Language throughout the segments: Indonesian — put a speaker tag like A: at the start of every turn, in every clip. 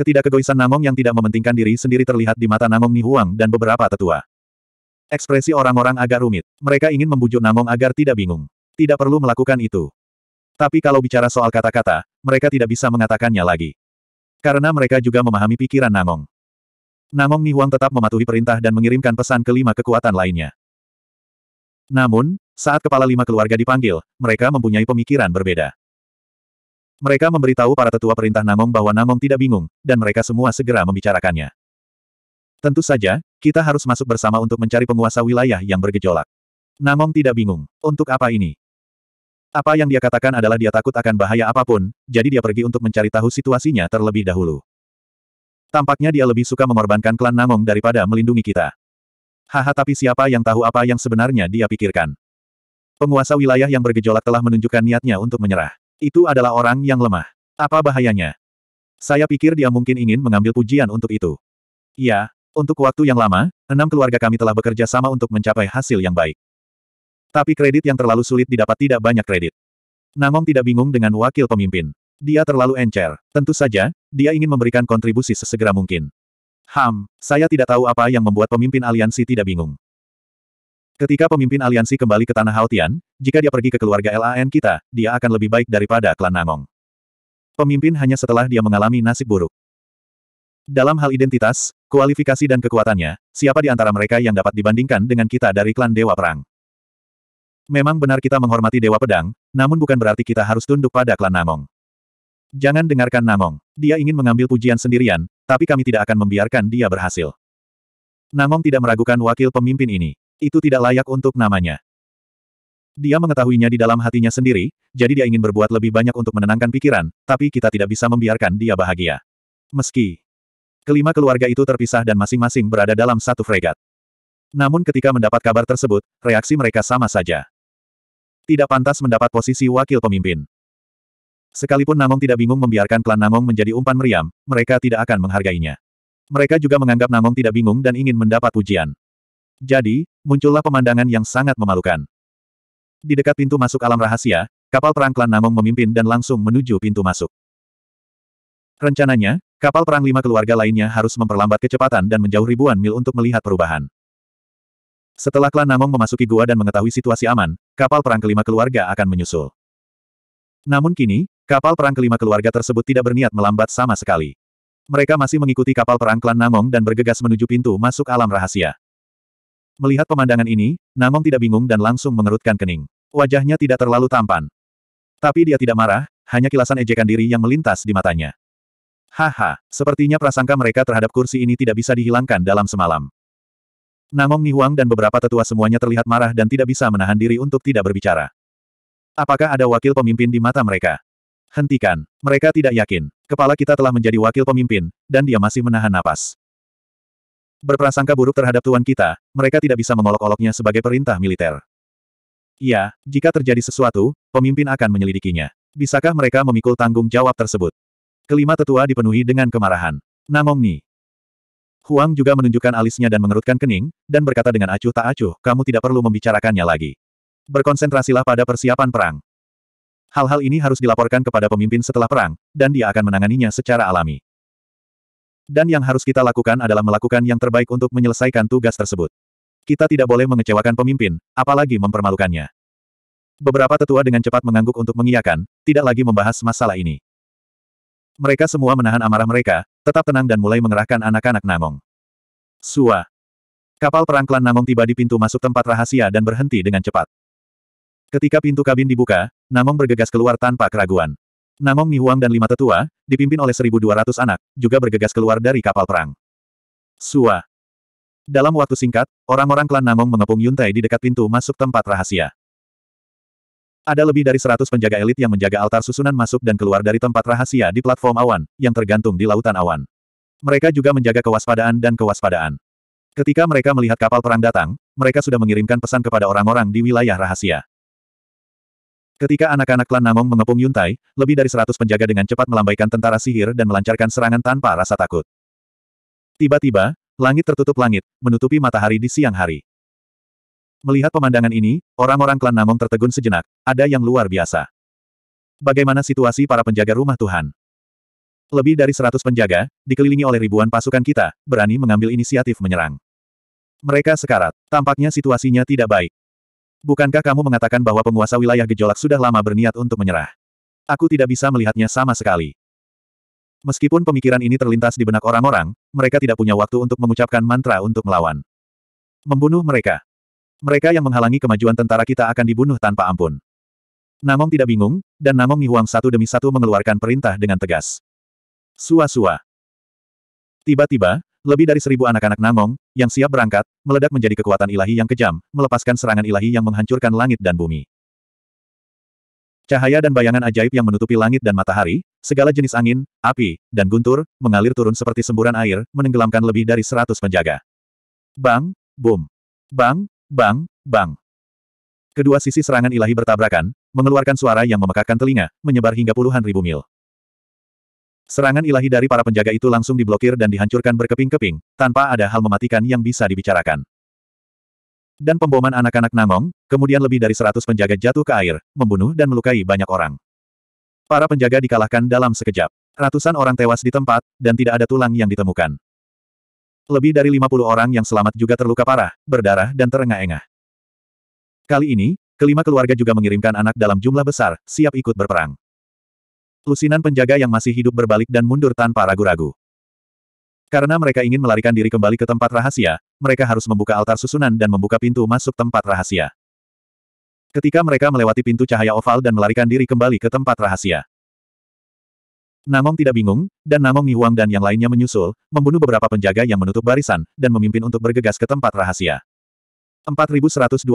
A: Ketidakkegoisan Namong yang tidak mementingkan diri sendiri terlihat di mata Namong Nihuang dan beberapa tetua. Ekspresi orang-orang agak rumit. Mereka ingin membujuk Namong agar tidak bingung. Tidak perlu melakukan itu. Tapi kalau bicara soal kata-kata, mereka tidak bisa mengatakannya lagi. Karena mereka juga memahami pikiran Namong. Namong Nihuang tetap mematuhi perintah dan mengirimkan pesan ke lima kekuatan lainnya. Namun, saat kepala lima keluarga dipanggil, mereka mempunyai pemikiran berbeda. Mereka memberitahu para tetua perintah Namong bahwa Namong tidak bingung, dan mereka semua segera membicarakannya. Tentu saja, kita harus masuk bersama untuk mencari penguasa wilayah yang bergejolak. Namong tidak bingung. Untuk apa ini? Apa yang dia katakan adalah dia takut akan bahaya apa pun, jadi dia pergi untuk mencari tahu situasinya terlebih dahulu. Tampaknya dia lebih suka mengorbankan klan Namong daripada melindungi kita. Haha tapi siapa yang tahu apa yang sebenarnya dia pikirkan? Penguasa wilayah yang bergejolak telah menunjukkan niatnya untuk menyerah. Itu adalah orang yang lemah. Apa bahayanya? Saya pikir dia mungkin ingin mengambil pujian untuk itu. Ya, untuk waktu yang lama, enam keluarga kami telah bekerja sama untuk mencapai hasil yang baik. Tapi kredit yang terlalu sulit didapat tidak banyak kredit. Namong tidak bingung dengan wakil pemimpin. Dia terlalu encer. Tentu saja, dia ingin memberikan kontribusi sesegera mungkin. Ham, saya tidak tahu apa yang membuat pemimpin aliansi tidak bingung. Ketika pemimpin aliansi kembali ke tanah Haotian, jika dia pergi ke keluarga LAN kita, dia akan lebih baik daripada klan Namong. Pemimpin hanya setelah dia mengalami nasib buruk. Dalam hal identitas, kualifikasi dan kekuatannya, siapa di antara mereka yang dapat dibandingkan dengan kita dari klan Dewa Perang? Memang benar kita menghormati Dewa Pedang, namun bukan berarti kita harus tunduk pada klan Namong. Jangan dengarkan Namong. Dia ingin mengambil pujian sendirian, tapi kami tidak akan membiarkan dia berhasil. Namong tidak meragukan wakil pemimpin ini. Itu tidak layak untuk namanya. Dia mengetahuinya di dalam hatinya sendiri, jadi dia ingin berbuat lebih banyak untuk menenangkan pikiran, tapi kita tidak bisa membiarkan dia bahagia. Meski Kelima keluarga itu terpisah dan masing-masing berada dalam satu fregat. Namun ketika mendapat kabar tersebut, reaksi mereka sama saja. Tidak pantas mendapat posisi wakil pemimpin. Sekalipun Namong tidak bingung membiarkan klan Namong menjadi umpan meriam, mereka tidak akan menghargainya. Mereka juga menganggap Namong tidak bingung dan ingin mendapat pujian. Jadi, muncullah pemandangan yang sangat memalukan. Di dekat pintu masuk alam rahasia, kapal perang klan Namong memimpin dan langsung menuju pintu masuk. Rencananya, Kapal perang lima keluarga lainnya harus memperlambat kecepatan dan menjauh ribuan mil untuk melihat perubahan. Setelah klan Namong memasuki gua dan mengetahui situasi aman, kapal perang kelima keluarga akan menyusul. Namun kini, kapal perang kelima keluarga tersebut tidak berniat melambat sama sekali. Mereka masih mengikuti kapal perang klan Namong dan bergegas menuju pintu masuk alam rahasia. Melihat pemandangan ini, Namong tidak bingung dan langsung mengerutkan kening. Wajahnya tidak terlalu tampan. Tapi dia tidak marah, hanya kilasan ejekan diri yang melintas di matanya. Haha, sepertinya prasangka mereka terhadap kursi ini tidak bisa dihilangkan dalam semalam. Namong Nihuang dan beberapa tetua semuanya terlihat marah dan tidak bisa menahan diri untuk tidak berbicara. Apakah ada wakil pemimpin di mata mereka? Hentikan. Mereka tidak yakin. Kepala kita telah menjadi wakil pemimpin, dan dia masih menahan napas. Berprasangka buruk terhadap tuan kita, mereka tidak bisa mengolok-oloknya sebagai perintah militer. Ya, jika terjadi sesuatu, pemimpin akan menyelidikinya. Bisakah mereka memikul tanggung jawab tersebut? Kelima tetua dipenuhi dengan kemarahan. Namong Ni. Huang juga menunjukkan alisnya dan mengerutkan kening, dan berkata dengan acuh tak acuh, kamu tidak perlu membicarakannya lagi. Berkonsentrasilah pada persiapan perang. Hal-hal ini harus dilaporkan kepada pemimpin setelah perang, dan dia akan menanganinya secara alami. Dan yang harus kita lakukan adalah melakukan yang terbaik untuk menyelesaikan tugas tersebut. Kita tidak boleh mengecewakan pemimpin, apalagi mempermalukannya. Beberapa tetua dengan cepat mengangguk untuk mengiyakan, tidak lagi membahas masalah ini. Mereka semua menahan amarah mereka, tetap tenang dan mulai mengerahkan anak-anak Namong. Sua. Kapal perang klan Namong tiba di pintu masuk tempat rahasia dan berhenti dengan cepat. Ketika pintu kabin dibuka, Namong bergegas keluar tanpa keraguan. Namong Nihuang dan lima tetua, dipimpin oleh 1.200 anak, juga bergegas keluar dari kapal perang. Sua. Dalam waktu singkat, orang-orang klan Namong mengepung Yuntai di dekat pintu masuk tempat rahasia. Ada lebih dari seratus penjaga elit yang menjaga altar susunan masuk dan keluar dari tempat rahasia di platform awan, yang tergantung di lautan awan. Mereka juga menjaga kewaspadaan dan kewaspadaan. Ketika mereka melihat kapal perang datang, mereka sudah mengirimkan pesan kepada orang-orang di wilayah rahasia. Ketika anak-anak klan Namong mengepung Yuntai, lebih dari seratus penjaga dengan cepat melambaikan tentara sihir dan melancarkan serangan tanpa rasa takut. Tiba-tiba, langit tertutup langit, menutupi matahari di siang hari. Melihat pemandangan ini, orang-orang klan Namong tertegun sejenak, ada yang luar biasa. Bagaimana situasi para penjaga rumah Tuhan? Lebih dari seratus penjaga, dikelilingi oleh ribuan pasukan kita, berani mengambil inisiatif menyerang. Mereka sekarat. Tampaknya situasinya tidak baik. Bukankah kamu mengatakan bahwa penguasa wilayah gejolak sudah lama berniat untuk menyerah? Aku tidak bisa melihatnya sama sekali. Meskipun pemikiran ini terlintas di benak orang-orang, mereka tidak punya waktu untuk mengucapkan mantra untuk melawan. Membunuh mereka. Mereka yang menghalangi kemajuan tentara kita akan dibunuh tanpa ampun. Namong tidak bingung, dan Namong Nihuang satu demi satu mengeluarkan perintah dengan tegas. Sua-sua. Tiba-tiba, lebih dari seribu anak-anak Namong, yang siap berangkat, meledak menjadi kekuatan ilahi yang kejam, melepaskan serangan ilahi yang menghancurkan langit dan bumi. Cahaya dan bayangan ajaib yang menutupi langit dan matahari, segala jenis angin, api, dan guntur, mengalir turun seperti semburan air, menenggelamkan lebih dari seratus penjaga. Bang, boom. Bang, bang, bang. Kedua sisi serangan ilahi bertabrakan, mengeluarkan suara yang memekakkan telinga, menyebar hingga puluhan ribu mil. Serangan ilahi dari para penjaga itu langsung diblokir dan dihancurkan berkeping-keping, tanpa ada hal mematikan yang bisa dibicarakan. Dan pemboman anak-anak Namong, kemudian lebih dari seratus penjaga jatuh ke air, membunuh dan melukai banyak orang. Para penjaga dikalahkan dalam sekejap. Ratusan orang tewas di tempat, dan tidak ada tulang yang ditemukan. Lebih dari 50 orang yang selamat juga terluka parah, berdarah dan terengah-engah. Kali ini, kelima keluarga juga mengirimkan anak dalam jumlah besar, siap ikut berperang. Lusinan penjaga yang masih hidup berbalik dan mundur tanpa ragu-ragu. Karena mereka ingin melarikan diri kembali ke tempat rahasia, mereka harus membuka altar susunan dan membuka pintu masuk tempat rahasia. Ketika mereka melewati pintu cahaya oval dan melarikan diri kembali ke tempat rahasia. Namong tidak bingung, dan Namong Nihuang dan yang lainnya menyusul, membunuh beberapa penjaga yang menutup barisan, dan memimpin untuk bergegas ke tempat rahasia. 4122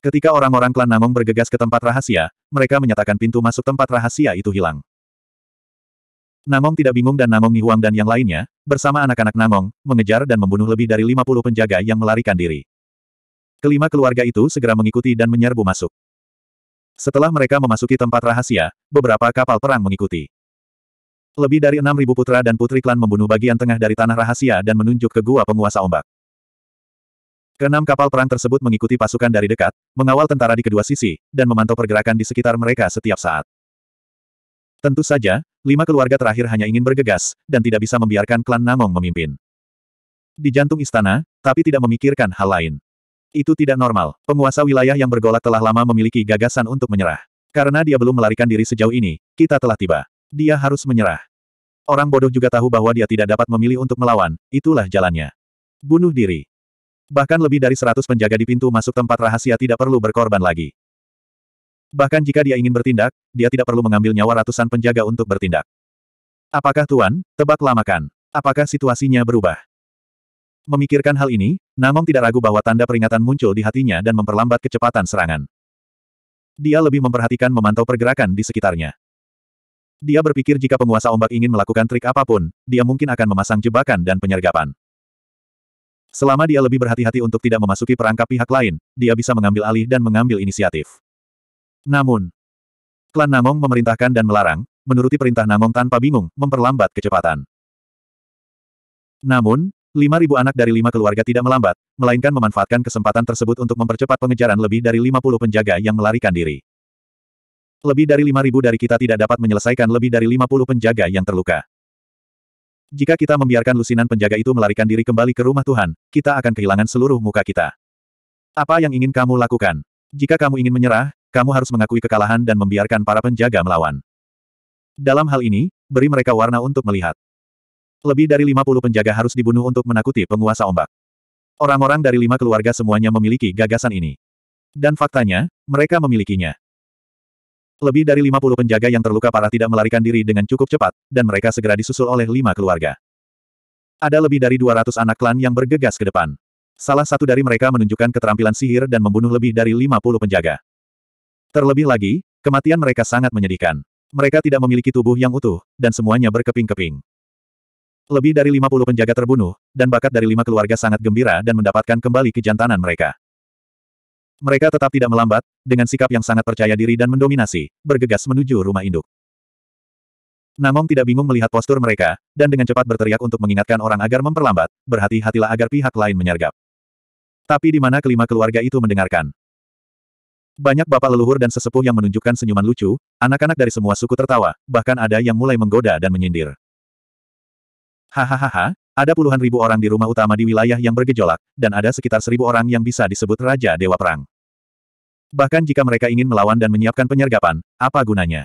A: Ketika orang-orang klan Namong bergegas ke tempat rahasia, mereka menyatakan pintu masuk tempat rahasia itu hilang. Namong tidak bingung dan Namong Nihuang dan yang lainnya, bersama anak-anak Namong, mengejar dan membunuh lebih dari 50 penjaga yang melarikan diri. Kelima keluarga itu segera mengikuti dan menyerbu masuk. Setelah mereka memasuki tempat rahasia, beberapa kapal perang mengikuti. Lebih dari 6.000 putra dan putri klan membunuh bagian tengah dari tanah rahasia dan menunjuk ke gua penguasa ombak. Keenam kapal perang tersebut mengikuti pasukan dari dekat, mengawal tentara di kedua sisi, dan memantau pergerakan di sekitar mereka setiap saat. Tentu saja, lima keluarga terakhir hanya ingin bergegas, dan tidak bisa membiarkan klan Namong memimpin. Di jantung istana, tapi tidak memikirkan hal lain. Itu tidak normal. Penguasa wilayah yang bergolak telah lama memiliki gagasan untuk menyerah. Karena dia belum melarikan diri sejauh ini, kita telah tiba. Dia harus menyerah. Orang bodoh juga tahu bahwa dia tidak dapat memilih untuk melawan, itulah jalannya. Bunuh diri. Bahkan lebih dari seratus penjaga di pintu masuk tempat rahasia tidak perlu berkorban lagi. Bahkan jika dia ingin bertindak, dia tidak perlu mengambil nyawa ratusan penjaga untuk bertindak. Apakah Tuan, tebak lamakan? Apakah situasinya berubah? Memikirkan hal ini, Namong tidak ragu bahwa tanda peringatan muncul di hatinya dan memperlambat kecepatan serangan. Dia lebih memperhatikan memantau pergerakan di sekitarnya. Dia berpikir jika penguasa ombak ingin melakukan trik apa pun, dia mungkin akan memasang jebakan dan penyergapan. Selama dia lebih berhati-hati untuk tidak memasuki perangkap pihak lain, dia bisa mengambil alih dan mengambil inisiatif. Namun, klan Namong memerintahkan dan melarang, menuruti perintah Namong tanpa bingung, memperlambat kecepatan. Namun, 5.000 anak dari lima keluarga tidak melambat, melainkan memanfaatkan kesempatan tersebut untuk mempercepat pengejaran lebih dari 50 penjaga yang melarikan diri. Lebih dari 5.000 dari kita tidak dapat menyelesaikan lebih dari 50 penjaga yang terluka. Jika kita membiarkan lusinan penjaga itu melarikan diri kembali ke rumah Tuhan, kita akan kehilangan seluruh muka kita. Apa yang ingin kamu lakukan? Jika kamu ingin menyerah, kamu harus mengakui kekalahan dan membiarkan para penjaga melawan. Dalam hal ini, beri mereka warna untuk melihat. Lebih dari 50 penjaga harus dibunuh untuk menakuti penguasa ombak. Orang-orang dari lima keluarga semuanya memiliki gagasan ini. Dan faktanya, mereka memilikinya. Lebih dari 50 penjaga yang terluka parah tidak melarikan diri dengan cukup cepat, dan mereka segera disusul oleh lima keluarga. Ada lebih dari 200 anak klan yang bergegas ke depan. Salah satu dari mereka menunjukkan keterampilan sihir dan membunuh lebih dari 50 penjaga. Terlebih lagi, kematian mereka sangat menyedihkan. Mereka tidak memiliki tubuh yang utuh, dan semuanya berkeping-keping. Lebih dari 50 penjaga terbunuh, dan bakat dari lima keluarga sangat gembira dan mendapatkan kembali kejantanan mereka. Mereka tetap tidak melambat, dengan sikap yang sangat percaya diri dan mendominasi, bergegas menuju rumah induk. Namong tidak bingung melihat postur mereka, dan dengan cepat berteriak untuk mengingatkan orang agar memperlambat, berhati-hatilah agar pihak lain menyergap. Tapi di mana kelima keluarga itu mendengarkan? Banyak bapak leluhur dan sesepuh yang menunjukkan senyuman lucu, anak-anak dari semua suku tertawa, bahkan ada yang mulai menggoda dan menyindir. Hahaha, ada puluhan ribu orang di rumah utama di wilayah yang bergejolak, dan ada sekitar seribu orang yang bisa disebut Raja Dewa Perang. Bahkan jika mereka ingin melawan dan menyiapkan penyergapan, apa gunanya?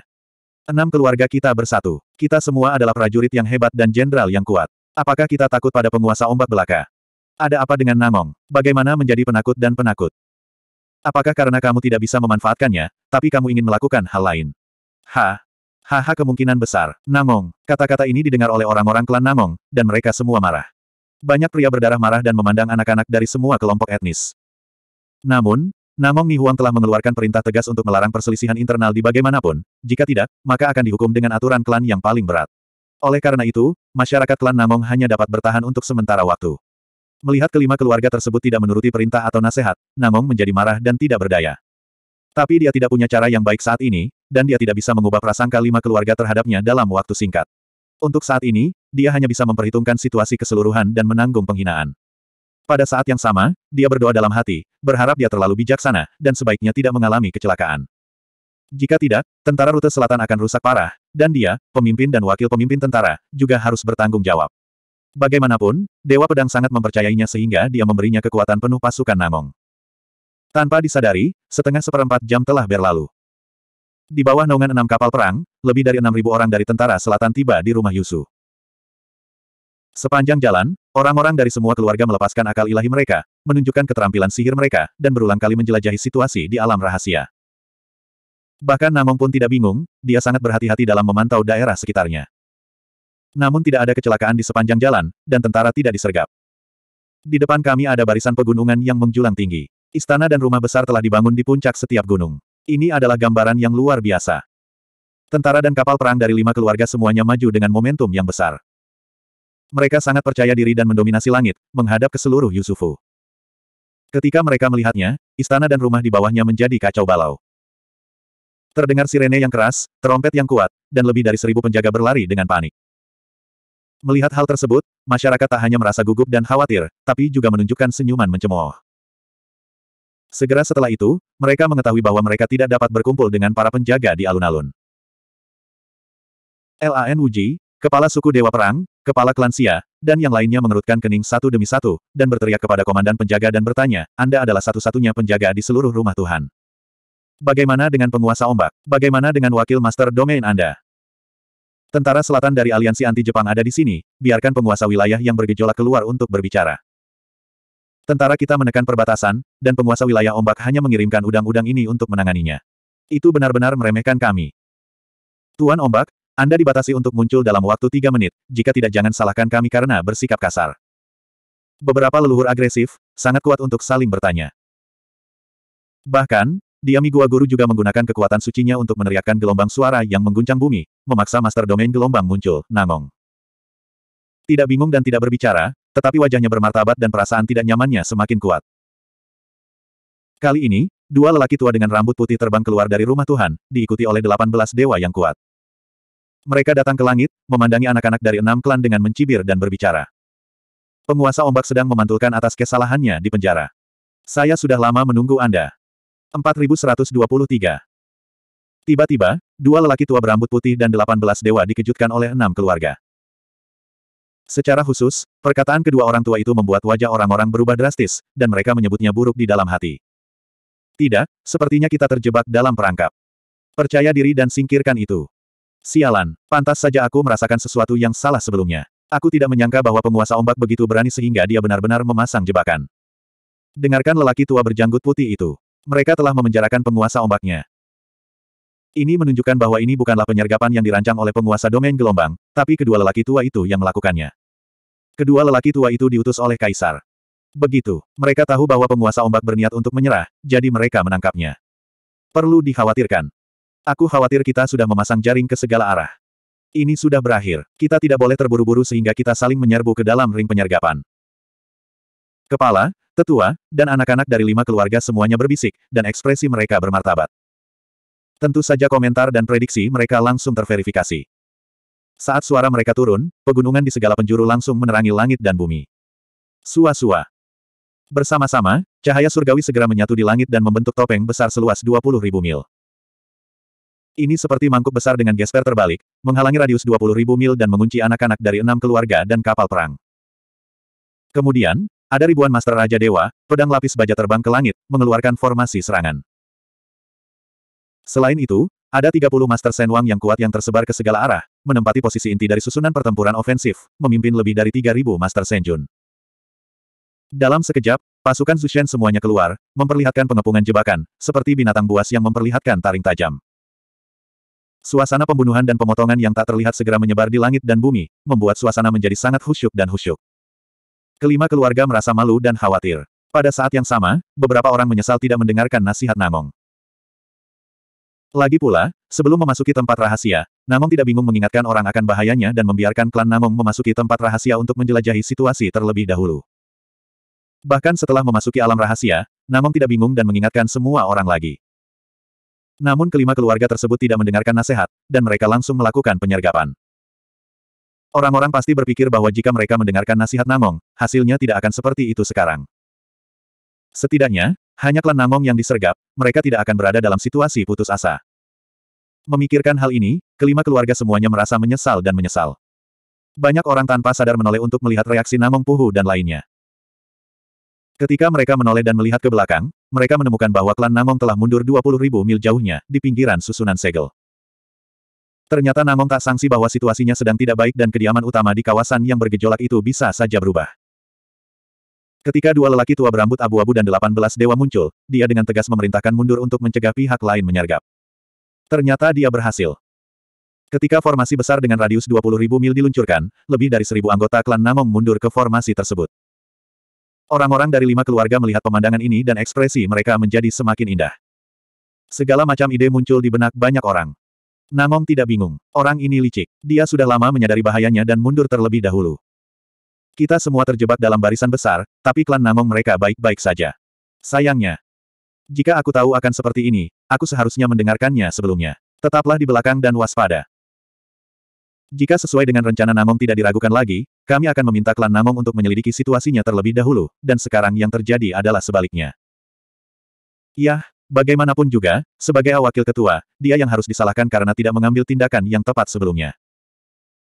A: Enam keluarga kita bersatu. Kita semua adalah prajurit yang hebat dan jenderal yang kuat. Apakah kita takut pada penguasa ombak belaka? Ada apa dengan Namong? Bagaimana menjadi penakut dan penakut? Apakah karena kamu tidak bisa memanfaatkannya, tapi kamu ingin melakukan hal lain? Ha! Haha kemungkinan besar. Namong. Kata-kata ini didengar oleh orang-orang klan Namong, dan mereka semua marah. Banyak pria berdarah marah dan memandang anak-anak dari semua kelompok etnis. Namun, Namong Nihuang telah mengeluarkan perintah tegas untuk melarang perselisihan internal di bagaimanapun, jika tidak, maka akan dihukum dengan aturan klan yang paling berat. Oleh karena itu, masyarakat klan Namong hanya dapat bertahan untuk sementara waktu. Melihat kelima keluarga tersebut tidak menuruti perintah atau nasihat, Namong menjadi marah dan tidak berdaya. Tapi dia tidak punya cara yang baik saat ini, dan dia tidak bisa mengubah prasangka lima keluarga terhadapnya dalam waktu singkat. Untuk saat ini, dia hanya bisa memperhitungkan situasi keseluruhan dan menanggung penghinaan. Pada saat yang sama, dia berdoa dalam hati, berharap dia terlalu bijaksana, dan sebaiknya tidak mengalami kecelakaan. Jika tidak, tentara rute selatan akan rusak parah, dan dia, pemimpin dan wakil pemimpin tentara, juga harus bertanggung jawab. Bagaimanapun, Dewa Pedang sangat mempercayainya sehingga dia memberinya kekuatan penuh pasukan Namong. Tanpa disadari, setengah seperempat jam telah berlalu. Di bawah naungan enam kapal perang, lebih dari enam ribu orang dari tentara selatan tiba di rumah Yusu. Sepanjang jalan, orang-orang dari semua keluarga melepaskan akal ilahi mereka, menunjukkan keterampilan sihir mereka, dan berulang kali menjelajahi situasi di alam rahasia. Bahkan Namong pun tidak bingung, dia sangat berhati-hati dalam memantau daerah sekitarnya. Namun tidak ada kecelakaan di sepanjang jalan, dan tentara tidak disergap. Di depan kami ada barisan pegunungan yang menjulang tinggi. Istana dan rumah besar telah dibangun di puncak setiap gunung. Ini adalah gambaran yang luar biasa. Tentara dan kapal perang dari lima keluarga semuanya maju dengan momentum yang besar. Mereka sangat percaya diri dan mendominasi langit, menghadap ke seluruh Yusufu. Ketika mereka melihatnya, istana dan rumah di bawahnya menjadi kacau balau. Terdengar sirene yang keras, terompet yang kuat, dan lebih dari seribu penjaga berlari dengan panik. Melihat hal tersebut, masyarakat tak hanya merasa gugup dan khawatir, tapi juga menunjukkan senyuman mencemooh. Segera setelah itu, mereka mengetahui bahwa mereka tidak dapat berkumpul dengan para penjaga di alun-alun. Lan Wuji, kepala suku Dewa Perang, kepala klan Xia, dan yang lainnya mengerutkan kening satu demi satu, dan berteriak kepada komandan penjaga dan bertanya, Anda adalah satu-satunya penjaga di seluruh rumah Tuhan. Bagaimana dengan penguasa ombak? Bagaimana dengan wakil master domain Anda? Tentara selatan dari aliansi anti-Jepang ada di sini, biarkan penguasa wilayah yang bergejolak keluar untuk berbicara. Tentara kita menekan perbatasan, dan penguasa wilayah ombak hanya mengirimkan udang-udang ini untuk menanganinya. Itu benar-benar meremehkan kami. Tuan Ombak, anda dibatasi untuk muncul dalam waktu tiga menit, jika tidak jangan salahkan kami karena bersikap kasar. Beberapa leluhur agresif, sangat kuat untuk saling bertanya. Bahkan, Diami Gua Guru juga menggunakan kekuatan sucinya untuk meneriakkan gelombang suara yang mengguncang bumi, memaksa Master Domain gelombang muncul, Nangong. Tidak bingung dan tidak berbicara, tetapi wajahnya bermartabat dan perasaan tidak nyamannya semakin kuat. Kali ini, dua lelaki tua dengan rambut putih terbang keluar dari rumah Tuhan, diikuti oleh delapan belas dewa yang kuat. Mereka datang ke langit, memandangi anak-anak dari enam klan dengan mencibir dan berbicara. Penguasa ombak sedang memantulkan atas kesalahannya di penjara. Saya sudah lama menunggu Anda. 4123. Tiba-tiba, dua lelaki tua berambut putih dan delapan belas dewa dikejutkan oleh enam keluarga. Secara khusus, perkataan kedua orang tua itu membuat wajah orang-orang berubah drastis, dan mereka menyebutnya buruk di dalam hati. Tidak, sepertinya kita terjebak dalam perangkap. Percaya diri dan singkirkan itu. Sialan, pantas saja aku merasakan sesuatu yang salah sebelumnya. Aku tidak menyangka bahwa penguasa ombak begitu berani sehingga dia benar-benar memasang jebakan. Dengarkan lelaki tua berjanggut putih itu. Mereka telah memenjarakan penguasa ombaknya. Ini menunjukkan bahwa ini bukanlah penyergapan yang dirancang oleh penguasa domain gelombang, tapi kedua lelaki tua itu yang melakukannya. Kedua lelaki tua itu diutus oleh kaisar. Begitu, mereka tahu bahwa penguasa ombak berniat untuk menyerah, jadi mereka menangkapnya. Perlu dikhawatirkan, Aku khawatir kita sudah memasang jaring ke segala arah. Ini sudah berakhir. Kita tidak boleh terburu-buru sehingga kita saling menyerbu ke dalam ring penyergapan. Kepala, tetua, dan anak-anak dari lima keluarga semuanya berbisik, dan ekspresi mereka bermartabat. Tentu saja komentar dan prediksi mereka langsung terverifikasi. Saat suara mereka turun, pegunungan di segala penjuru langsung menerangi langit dan bumi. Sua-sua. Bersama-sama, cahaya surgawi segera menyatu di langit dan membentuk topeng besar seluas 20.000 mil. Ini seperti mangkuk besar dengan gesper terbalik, menghalangi radius 20.000 mil dan mengunci anak-anak dari enam keluarga dan kapal perang. Kemudian, ada ribuan Master Raja Dewa, pedang lapis baja terbang ke langit, mengeluarkan formasi serangan. Selain itu, ada 30 Master Sen Wang yang kuat yang tersebar ke segala arah, menempati posisi inti dari susunan pertempuran ofensif, memimpin lebih dari 3.000 Master Sen Jun. Dalam sekejap, pasukan Zushen semuanya keluar, memperlihatkan pengepungan jebakan, seperti binatang buas yang memperlihatkan taring tajam. Suasana pembunuhan dan pemotongan yang tak terlihat segera menyebar di langit dan bumi, membuat suasana menjadi sangat khusyuk dan khusyuk. Kelima keluarga merasa malu dan khawatir. Pada saat yang sama, beberapa orang menyesal tidak mendengarkan nasihat Namong. Lagi pula, sebelum memasuki tempat rahasia, Namong tidak bingung mengingatkan orang akan bahayanya dan membiarkan klan Namong memasuki tempat rahasia untuk menjelajahi situasi terlebih dahulu. Bahkan setelah memasuki alam rahasia, Namong tidak bingung dan mengingatkan semua orang lagi. Namun kelima keluarga tersebut tidak mendengarkan nasihat, dan mereka langsung melakukan penyergapan. Orang-orang pasti berpikir bahwa jika mereka mendengarkan nasihat Namong, hasilnya tidak akan seperti itu sekarang. Setidaknya, hanya klan Namong yang disergap, mereka tidak akan berada dalam situasi putus asa. Memikirkan hal ini, kelima keluarga semuanya merasa menyesal dan menyesal. Banyak orang tanpa sadar menoleh untuk melihat reaksi Namong Puhu dan lainnya. Ketika mereka menoleh dan melihat ke belakang, mereka menemukan bahwa klan Namong telah mundur 20 ribu mil jauhnya, di pinggiran susunan segel. Ternyata Namong tak sangsi bahwa situasinya sedang tidak baik dan kediaman utama di kawasan yang bergejolak itu bisa saja berubah. Ketika dua lelaki tua berambut abu-abu dan 18 dewa muncul, dia dengan tegas memerintahkan mundur untuk mencegah pihak lain menyergap. Ternyata dia berhasil. Ketika formasi besar dengan radius 20.000 mil diluncurkan, lebih dari seribu anggota klan Namong mundur ke formasi tersebut. Orang-orang dari lima keluarga melihat pemandangan ini dan ekspresi mereka menjadi semakin indah. Segala macam ide muncul di benak banyak orang. Namong tidak bingung. Orang ini licik. Dia sudah lama menyadari bahayanya dan mundur terlebih dahulu. Kita semua terjebak dalam barisan besar, tapi klan Namong mereka baik-baik saja. Sayangnya, jika aku tahu akan seperti ini, aku seharusnya mendengarkannya sebelumnya. Tetaplah di belakang dan waspada. Jika sesuai dengan rencana Namong tidak diragukan lagi, kami akan meminta klan Namong untuk menyelidiki situasinya terlebih dahulu, dan sekarang yang terjadi adalah sebaliknya. Yah, bagaimanapun juga, sebagai wakil ketua, dia yang harus disalahkan karena tidak mengambil tindakan yang tepat sebelumnya.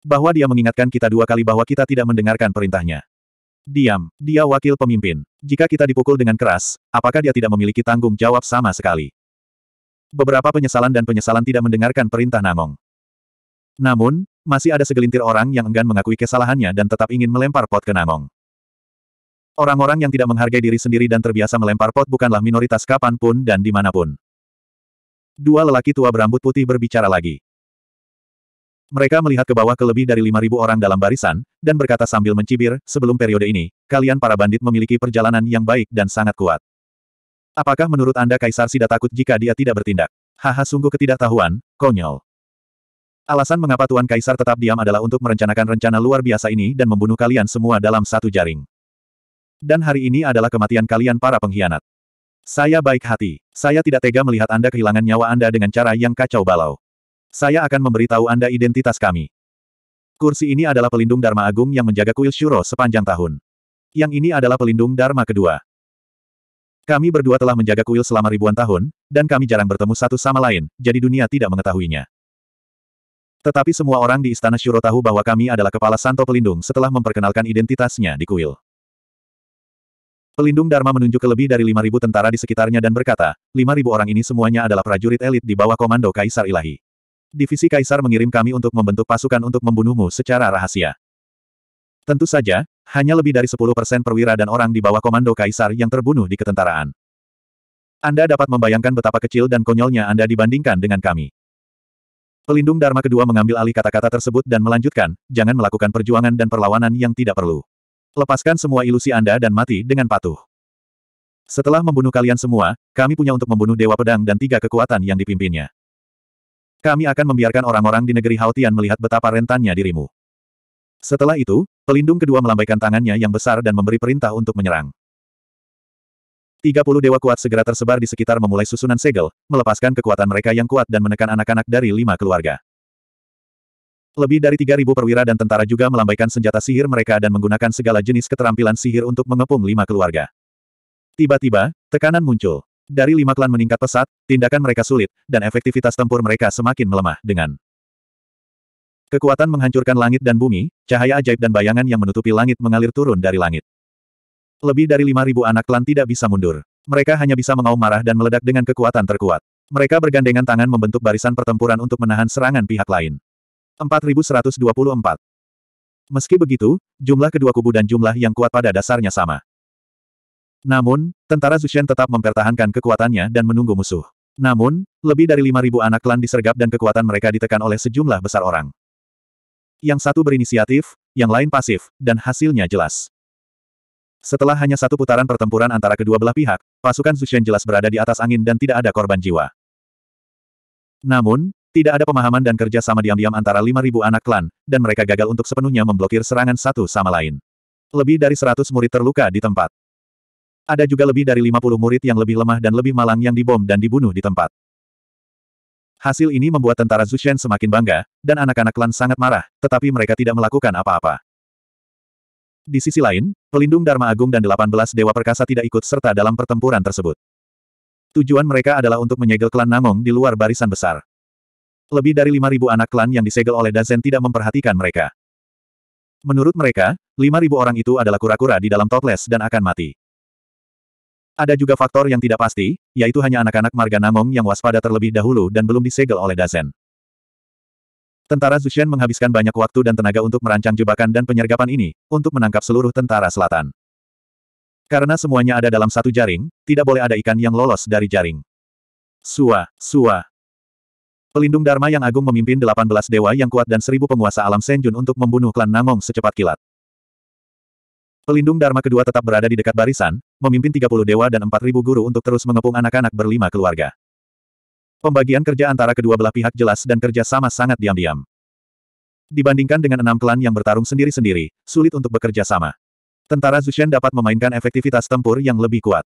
A: Bahwa dia mengingatkan kita dua kali bahwa kita tidak mendengarkan perintahnya. Diam, dia wakil pemimpin. Jika kita dipukul dengan keras, apakah dia tidak memiliki tanggung jawab sama sekali? Beberapa penyesalan dan penyesalan tidak mendengarkan perintah Namong. Namun, masih ada segelintir orang yang enggan mengakui kesalahannya dan tetap ingin melempar pot ke Namong. Orang-orang yang tidak menghargai diri sendiri dan terbiasa melempar pot bukanlah minoritas kapan pun dan di mana pun. Dua lelaki tua berambut putih berbicara lagi. Mereka melihat ke bawah ke lebih dari 5.000 orang dalam barisan, dan berkata sambil mencibir, sebelum periode ini, kalian para bandit memiliki perjalanan yang baik dan sangat kuat. Apakah menurut Anda Kaisar Sida takut jika dia tidak bertindak? Haha sungguh ketidaktahuan, konyol. Alasan mengapa Tuan Kaisar tetap diam adalah untuk merencanakan rencana luar biasa ini dan membunuh kalian semua dalam satu jaring. Dan hari ini adalah kematian kalian para pengkhianat. Saya baik hati. Saya tidak tega melihat Anda kehilangan nyawa Anda dengan cara yang kacau balau. Saya akan memberitahu Anda identitas kami. Kursi ini adalah pelindung Dharma Agung yang menjaga kuil Shuro sepanjang tahun. Yang ini adalah pelindung Dharma kedua. Kami berdua telah menjaga kuil selama ribuan tahun, dan kami jarang bertemu satu sama lain, jadi dunia tidak mengetahuinya. Tetapi semua orang di Istana Shuro tahu bahwa kami adalah kepala Santo Pelindung setelah memperkenalkan identitasnya di kuil. Pelindung Dharma menunjuk ke lebih dari 5.000 tentara di sekitarnya dan berkata, 5.000 orang ini semuanya adalah prajurit elit di bawah komando Kaisar Ilahi. Divisi Kaisar mengirim kami untuk membentuk pasukan untuk membunuhmu secara rahasia. Tentu saja, hanya lebih dari 10% perwira dan orang di bawah komando Kaisar yang terbunuh di ketentaraan. Anda dapat membayangkan betapa kecil dan konyolnya Anda dibandingkan dengan kami. Pelindung Dharma kedua mengambil alih kata-kata tersebut dan melanjutkan, jangan melakukan perjuangan dan perlawanan yang tidak perlu. Lepaskan semua ilusi Anda dan mati dengan patuh. Setelah membunuh kalian semua, kami punya untuk membunuh Dewa Pedang dan tiga kekuatan yang dipimpinnya. Kami akan membiarkan orang-orang di negeri Haotian melihat betapa rentannya dirimu. Setelah itu, pelindung kedua melambaikan tangannya yang besar dan memberi perintah untuk menyerang. 30 dewa kuat segera tersebar di sekitar memulai susunan segel, melepaskan kekuatan mereka yang kuat dan menekan anak-anak dari lima keluarga. Lebih dari 3.000 perwira dan tentara juga melambaikan senjata sihir mereka dan menggunakan segala jenis keterampilan sihir untuk mengepung lima keluarga. Tiba-tiba, tekanan muncul. Dari lima klan meningkat pesat, tindakan mereka sulit, dan efektivitas tempur mereka semakin melemah, dengan kekuatan menghancurkan langit dan bumi, cahaya ajaib dan bayangan yang menutupi langit mengalir turun dari langit. Lebih dari lima ribu anak klan tidak bisa mundur. Mereka hanya bisa mengaum marah dan meledak dengan kekuatan terkuat. Mereka bergandengan tangan membentuk barisan pertempuran untuk menahan serangan pihak lain. 4124 Meski begitu, jumlah kedua kubu dan jumlah yang kuat pada dasarnya sama. Namun, tentara Zushen tetap mempertahankan kekuatannya dan menunggu musuh. Namun, lebih dari 5.000 anak klan disergap dan kekuatan mereka ditekan oleh sejumlah besar orang. Yang satu berinisiatif, yang lain pasif, dan hasilnya jelas. Setelah hanya satu putaran pertempuran antara kedua belah pihak, pasukan Zushen jelas berada di atas angin dan tidak ada korban jiwa. Namun, tidak ada pemahaman dan kerja sama diam-diam antara 5.000 anak klan, dan mereka gagal untuk sepenuhnya memblokir serangan satu sama lain. Lebih dari 100 murid terluka di tempat. Ada juga lebih dari 50 murid yang lebih lemah dan lebih malang yang dibom dan dibunuh di tempat. Hasil ini membuat tentara Zushen semakin bangga, dan anak-anak klan sangat marah, tetapi mereka tidak melakukan apa-apa. Di sisi lain, pelindung Dharma Agung dan 18 Dewa Perkasa tidak ikut serta dalam pertempuran tersebut. Tujuan mereka adalah untuk menyegel klan Namong di luar barisan besar. Lebih dari 5.000 anak klan yang disegel oleh Dazen tidak memperhatikan mereka. Menurut mereka, 5.000 orang itu adalah kura-kura di dalam toples dan akan mati. Ada juga faktor yang tidak pasti, yaitu hanya anak-anak marga Namong yang waspada terlebih dahulu dan belum disegel oleh Dazen. Tentara Zushen menghabiskan banyak waktu dan tenaga untuk merancang jebakan dan penyergapan ini, untuk menangkap seluruh tentara selatan. Karena semuanya ada dalam satu jaring, tidak boleh ada ikan yang lolos dari jaring. Sua, Sua. Pelindung Dharma yang agung memimpin 18 dewa yang kuat dan seribu penguasa alam Senjun untuk membunuh klan Namong secepat kilat. Pelindung Dharma kedua tetap berada di dekat barisan, memimpin 30 dewa dan 4.000 guru untuk terus mengepung anak-anak berlima keluarga. Pembagian kerja antara kedua belah pihak jelas dan kerja sama sangat diam-diam. Dibandingkan dengan enam klan yang bertarung sendiri-sendiri, sulit untuk bekerja sama. Tentara Zushen dapat memainkan efektivitas tempur yang lebih kuat.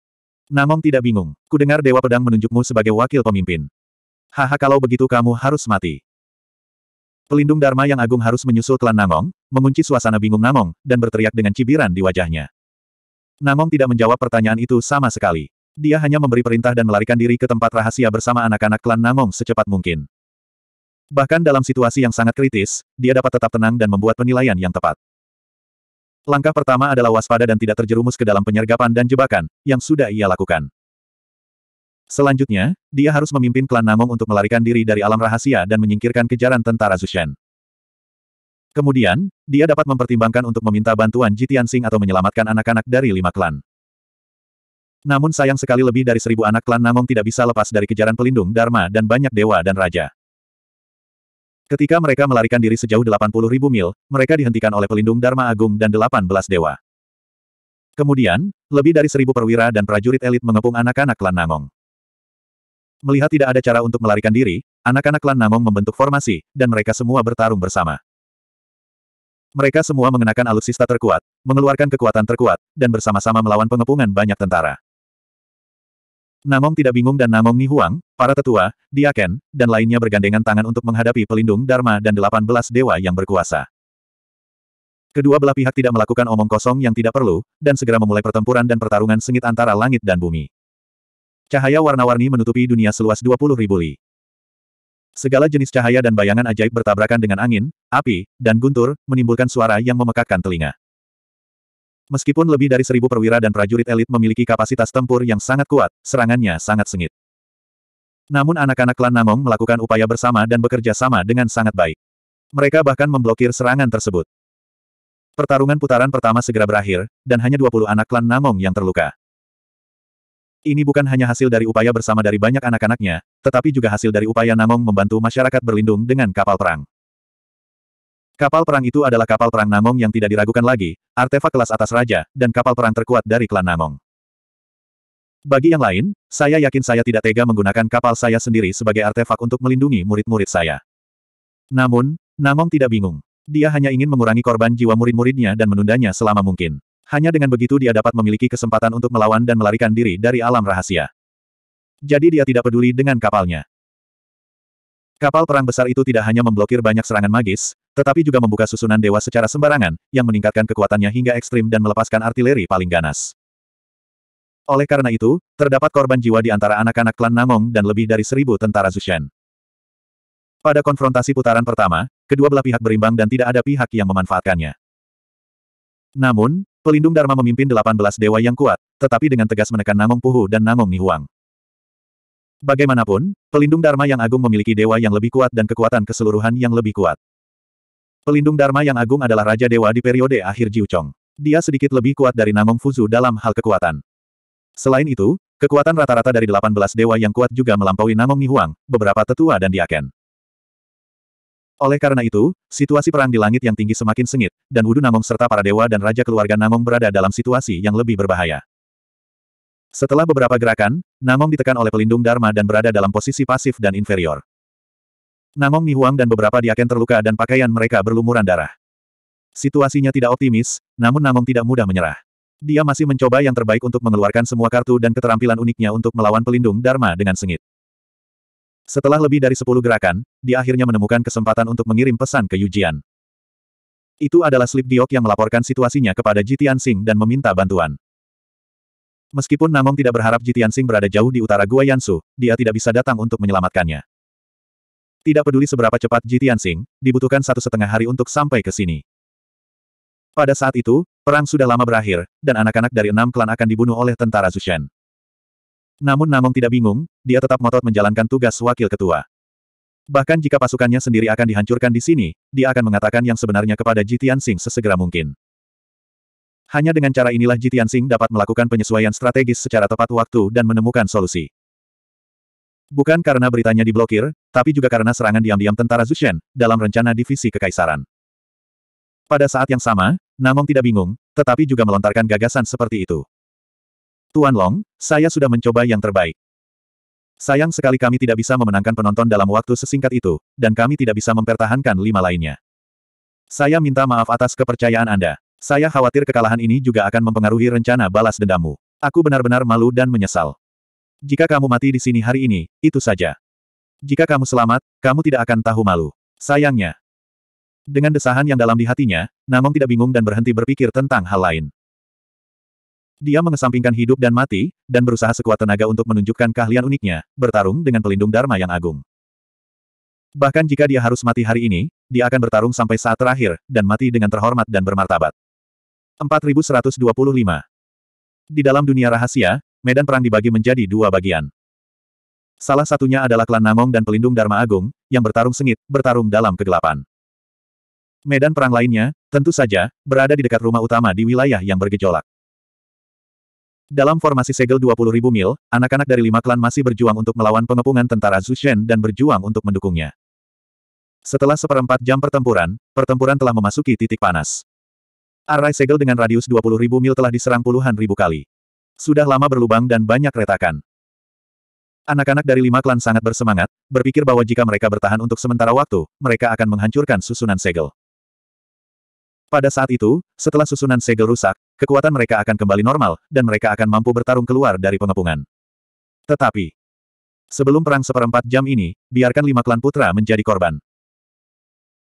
A: Namong tidak bingung. Kudengar Dewa Pedang menunjukmu sebagai wakil pemimpin. Haha kalau begitu kamu harus mati. Pelindung Dharma yang agung harus menyusul klan Namong, mengunci suasana bingung Namong, dan berteriak dengan cibiran di wajahnya. Namong tidak menjawab pertanyaan itu sama sekali. Dia hanya memberi perintah dan melarikan diri ke tempat rahasia bersama anak-anak klan Namong secepat mungkin. Bahkan dalam situasi yang sangat kritis, dia dapat tetap tenang dan membuat penilaian yang tepat. Langkah pertama adalah waspada dan tidak terjerumus ke dalam penyergapan dan jebakan, yang sudah ia lakukan. Selanjutnya, dia harus memimpin klan Namong untuk melarikan diri dari alam rahasia dan menyingkirkan kejaran tentara Zushen. Kemudian, dia dapat mempertimbangkan untuk meminta bantuan Jitian Sing atau menyelamatkan anak-anak dari lima klan. Namun sayang sekali lebih dari seribu anak klan Namong tidak bisa lepas dari kejaran pelindung Dharma dan banyak dewa dan raja. Ketika mereka melarikan diri sejauh 80 ribu mil, mereka dihentikan oleh pelindung Dharma Agung dan 18 dewa. Kemudian, lebih dari seribu perwira dan prajurit elit mengepung anak-anak klan Namong. Melihat tidak ada cara untuk melarikan diri, anak-anak klan Namong membentuk formasi, dan mereka semua bertarung bersama. Mereka semua mengenakan alutsista terkuat, mengeluarkan kekuatan terkuat, dan bersama-sama melawan pengepungan banyak tentara. Namong tidak bingung dan Namong Ni Huang, para tetua, diaken, dan lainnya bergandengan tangan untuk menghadapi pelindung Dharma dan 18 dewa yang berkuasa. Kedua belah pihak tidak melakukan omong kosong yang tidak perlu, dan segera memulai pertempuran dan pertarungan sengit antara langit dan bumi. Cahaya warna-warni menutupi dunia seluas 20 ribu li. Segala jenis cahaya dan bayangan ajaib bertabrakan dengan angin, api, dan guntur, menimbulkan suara yang memekakkan telinga. Meskipun lebih dari seribu perwira dan prajurit elit memiliki kapasitas tempur yang sangat kuat, serangannya sangat sengit. Namun anak-anak klan Namong melakukan upaya bersama dan bekerja sama dengan sangat baik. Mereka bahkan memblokir serangan tersebut. Pertarungan putaran pertama segera berakhir, dan hanya 20 anak klan Namong yang terluka. Ini bukan hanya hasil dari upaya bersama dari banyak anak-anaknya, tetapi juga hasil dari upaya Namong membantu masyarakat berlindung dengan kapal perang. Kapal perang itu adalah kapal perang Namong yang tidak diragukan lagi, artefak kelas atas raja, dan kapal perang terkuat dari klan Namong. Bagi yang lain, saya yakin saya tidak tega menggunakan kapal saya sendiri sebagai artefak untuk melindungi murid-murid saya. Namun, Namong tidak bingung. Dia hanya ingin mengurangi korban jiwa murid-muridnya dan menundanya selama mungkin. Hanya dengan begitu dia dapat memiliki kesempatan untuk melawan dan melarikan diri dari alam rahasia. Jadi dia tidak peduli dengan kapalnya. Kapal perang besar itu tidak hanya memblokir banyak serangan magis, tetapi juga membuka susunan dewa secara sembarangan, yang meningkatkan kekuatannya hingga ekstrim dan melepaskan artileri paling ganas. Oleh karena itu, terdapat korban jiwa di antara anak-anak klan Namong dan lebih dari seribu tentara Zushen. Pada konfrontasi putaran pertama, kedua belah pihak berimbang dan tidak ada pihak yang memanfaatkannya. Namun, pelindung Dharma memimpin 18 dewa yang kuat, tetapi dengan tegas menekan Namong Puhu dan Namong Nihuang. Bagaimanapun, pelindung Dharma yang agung memiliki dewa yang lebih kuat dan kekuatan keseluruhan yang lebih kuat. Pelindung Dharma yang agung adalah Raja Dewa di periode akhir Jiuchong. Dia sedikit lebih kuat dari Namong Fuzu dalam hal kekuatan. Selain itu, kekuatan rata-rata dari 18 dewa yang kuat juga melampaui Namong Nihuang, beberapa tetua dan diaken. Oleh karena itu, situasi perang di langit yang tinggi semakin sengit, dan Wudu Namong serta para dewa dan raja keluarga Namong berada dalam situasi yang lebih berbahaya. Setelah beberapa gerakan, Namong ditekan oleh pelindung Dharma dan berada dalam posisi pasif dan inferior. Namong Nihuang dan beberapa diaken terluka dan pakaian mereka berlumuran darah. Situasinya tidak optimis, namun Namong tidak mudah menyerah. Dia masih mencoba yang terbaik untuk mengeluarkan semua kartu dan keterampilan uniknya untuk melawan pelindung Dharma dengan sengit. Setelah lebih dari sepuluh gerakan, dia akhirnya menemukan kesempatan untuk mengirim pesan ke Yujian. Itu adalah Slip Giok yang melaporkan situasinya kepada Jitian Sing dan meminta bantuan. Meskipun Namong tidak berharap Jitian Sing berada jauh di utara Gua Yansu, dia tidak bisa datang untuk menyelamatkannya. Tidak peduli seberapa cepat Jitian Sing, dibutuhkan satu setengah hari untuk sampai ke sini. Pada saat itu, perang sudah lama berakhir, dan anak-anak dari enam klan akan dibunuh oleh tentara Zushen. Namun Namong tidak bingung, dia tetap ngotot menjalankan tugas wakil ketua. Bahkan jika pasukannya sendiri akan dihancurkan di sini, dia akan mengatakan yang sebenarnya kepada Jitian Sing sesegera mungkin. Hanya dengan cara inilah Jitian Sing dapat melakukan penyesuaian strategis secara tepat waktu dan menemukan solusi. Bukan karena beritanya diblokir, tapi juga karena serangan diam-diam tentara Zushen, dalam rencana divisi kekaisaran. Pada saat yang sama, Namong tidak bingung, tetapi juga melontarkan gagasan seperti itu. Tuan Long, saya sudah mencoba yang terbaik. Sayang sekali kami tidak bisa memenangkan penonton dalam waktu sesingkat itu, dan kami tidak bisa mempertahankan lima lainnya. Saya minta maaf atas kepercayaan Anda. Saya khawatir kekalahan ini juga akan mempengaruhi rencana balas dendammu. Aku benar-benar malu dan menyesal. Jika kamu mati di sini hari ini, itu saja. Jika kamu selamat, kamu tidak akan tahu malu. Sayangnya, dengan desahan yang dalam di hatinya, Namong tidak bingung dan berhenti berpikir tentang hal lain. Dia mengesampingkan hidup dan mati, dan berusaha sekuat tenaga untuk menunjukkan keahlian uniknya, bertarung dengan pelindung Dharma yang agung. Bahkan jika dia harus mati hari ini, dia akan bertarung sampai saat terakhir, dan mati dengan terhormat dan bermartabat. 4125 Di dalam dunia rahasia, medan perang dibagi menjadi dua bagian. Salah satunya adalah klan Namong dan pelindung Dharma Agung, yang bertarung sengit, bertarung dalam kegelapan. Medan perang lainnya, tentu saja, berada di dekat rumah utama di wilayah yang bergejolak. Dalam formasi segel 20.000 mil, anak-anak dari lima klan masih berjuang untuk melawan pengepungan tentara Zushen dan berjuang untuk mendukungnya. Setelah seperempat jam pertempuran, pertempuran telah memasuki titik panas. Arai segel dengan radius 20.000 mil telah diserang puluhan ribu kali. Sudah lama berlubang dan banyak retakan. Anak-anak dari lima klan sangat bersemangat, berpikir bahwa jika mereka bertahan untuk sementara waktu, mereka akan menghancurkan susunan segel. Pada saat itu, setelah susunan segel rusak, kekuatan mereka akan kembali normal, dan mereka akan mampu bertarung keluar dari pengepungan. Tetapi, sebelum perang seperempat jam ini, biarkan lima klan putra menjadi korban.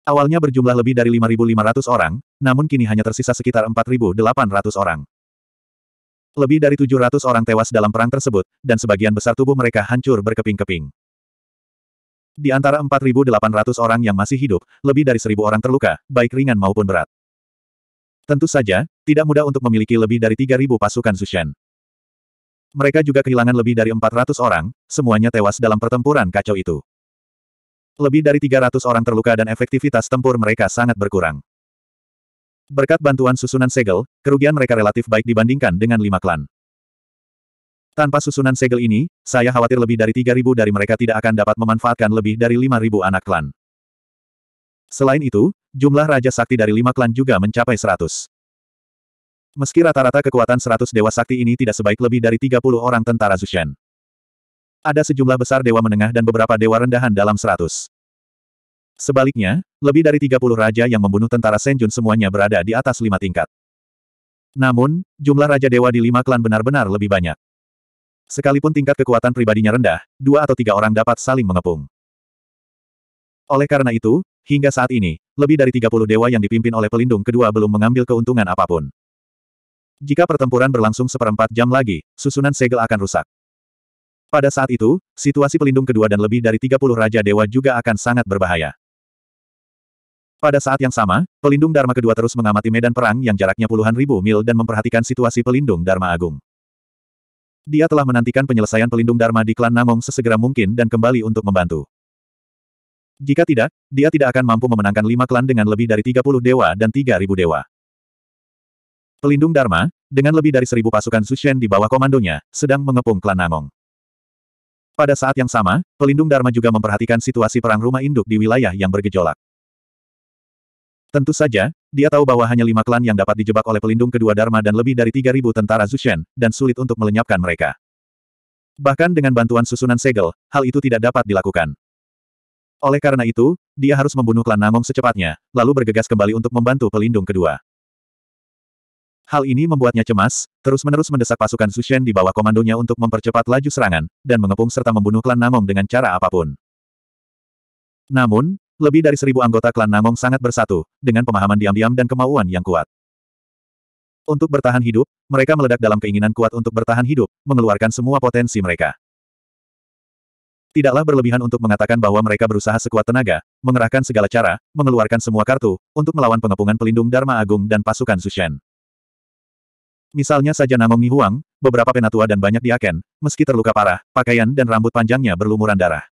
A: Awalnya berjumlah lebih dari 5.500 orang, namun kini hanya tersisa sekitar 4.800 orang. Lebih dari 700 orang tewas dalam perang tersebut, dan sebagian besar tubuh mereka hancur berkeping-keping. Di antara 4.800 orang yang masih hidup, lebih dari 1.000 orang terluka, baik ringan maupun berat. Tentu saja, tidak mudah untuk memiliki lebih dari 3.000 pasukan Zushen. Mereka juga kehilangan lebih dari 400 orang, semuanya tewas dalam pertempuran kacau itu. Lebih dari 300 orang terluka dan efektivitas tempur mereka sangat berkurang. Berkat bantuan susunan segel, kerugian mereka relatif baik dibandingkan dengan lima klan. Tanpa susunan segel ini, saya khawatir lebih dari 3.000 dari mereka tidak akan dapat memanfaatkan lebih dari 5.000 anak klan. Selain itu, jumlah Raja Sakti dari lima klan juga mencapai seratus. Meski rata-rata kekuatan seratus Dewa Sakti ini tidak sebaik lebih dari tiga puluh orang tentara Zushen. Ada sejumlah besar Dewa Menengah dan beberapa Dewa Rendahan dalam seratus. Sebaliknya, lebih dari tiga puluh Raja yang membunuh tentara Senjun semuanya berada di atas lima tingkat. Namun, jumlah Raja Dewa di lima klan benar-benar lebih banyak. Sekalipun tingkat kekuatan pribadinya rendah, dua atau tiga orang dapat saling mengepung. Oleh karena itu, Hingga saat ini, lebih dari 30 dewa yang dipimpin oleh pelindung kedua belum mengambil keuntungan apa pun. Jika pertempuran berlangsung seperempat jam lagi, susunan segel akan rusak. Pada saat itu, situasi pelindung kedua dan lebih dari 30 Raja Dewa juga akan sangat berbahaya. Pada saat yang sama, pelindung Dharma kedua terus mengamati medan perang yang jaraknya puluhan ribu mil dan memperhatikan situasi pelindung Dharma Agung. Dia telah menantikan penyelesaian pelindung Dharma di klan Namong sesegera mungkin dan kembali untuk membantu. Jika tidak, dia tidak akan mampu memenangkan lima klan dengan lebih dari 30 dewa dan 3000 dewa. Pelindung Dharma, dengan lebih dari seribu pasukan Zushen di bawah komandonya, sedang mengepung klan Namong. Pada saat yang sama, pelindung Dharma juga memperhatikan situasi perang rumah induk di wilayah yang bergejolak. Tentu saja, dia tahu bahwa hanya lima klan yang dapat dijebak oleh pelindung kedua Dharma dan lebih dari tiga ribu tentara Zushen, dan sulit untuk melenyapkan mereka. Bahkan dengan bantuan susunan segel, hal itu tidak dapat dilakukan. Oleh karena itu, dia harus membunuh klan Namong secepatnya, lalu bergegas kembali untuk membantu pelindung kedua. Hal ini membuatnya cemas, terus-menerus mendesak pasukan Sushen di bawah komandonya untuk mempercepat laju serangan, dan mengepung serta membunuh klan Namong dengan cara apa pun. Namun, lebih dari seribu anggota klan Namong sangat bersatu, dengan pemahaman diam-diam dan kemauan yang kuat. Untuk bertahan hidup, mereka meledak dalam keinginan kuat untuk bertahan hidup, mengeluarkan semua potensi mereka. Tidaklah berlebihan untuk mengatakan bahwa mereka berusaha sekuat tenaga, mengerahkan segala cara, mengeluarkan semua kartu, untuk melawan pengepungan pelindung Dharma Agung dan pasukan Sushen. Misalnya saja Namong Huang, beberapa penatua dan banyak diaken, meski terluka parah, pakaian dan rambut panjangnya berlumuran darah.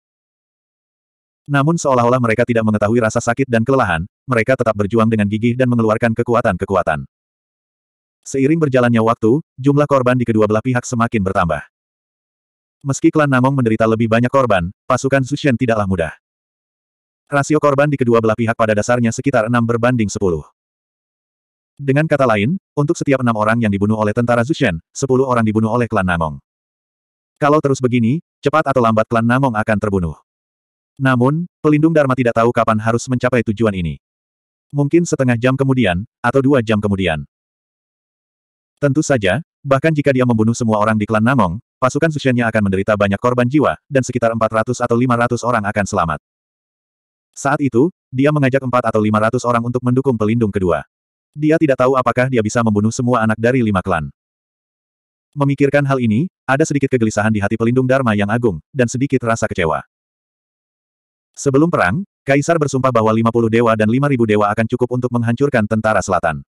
A: Namun seolah-olah mereka tidak mengetahui rasa sakit dan kelelahan, mereka tetap berjuang dengan gigih dan mengeluarkan kekuatan-kekuatan. Seiring berjalannya waktu, jumlah korban di kedua belah pihak semakin bertambah. Meski klan Namong menderita lebih banyak korban, pasukan Zushen tidaklah mudah. Rasio korban di kedua belah pihak pada dasarnya sekitar 6 berbanding 10. Dengan kata lain, untuk setiap enam orang yang dibunuh oleh tentara Zushen, sepuluh orang dibunuh oleh klan Namong. Kalau terus begini, cepat atau lambat klan Namong akan terbunuh. Namun, pelindung Dharma tidak tahu kapan harus mencapai tujuan ini. Mungkin setengah jam kemudian, atau dua jam kemudian. Tentu saja, bahkan jika dia membunuh semua orang di klan Namong, pasukan Zushennya akan menderita banyak korban jiwa, dan sekitar 400 atau 500 orang akan selamat. Saat itu, dia mengajak 4 atau 500 orang untuk mendukung pelindung kedua. Dia tidak tahu apakah dia bisa membunuh semua anak dari lima klan. Memikirkan hal ini, ada sedikit kegelisahan di hati pelindung Dharma yang agung, dan sedikit rasa kecewa. Sebelum perang, Kaisar bersumpah bahwa 50 dewa dan 5000 dewa akan cukup untuk menghancurkan tentara selatan.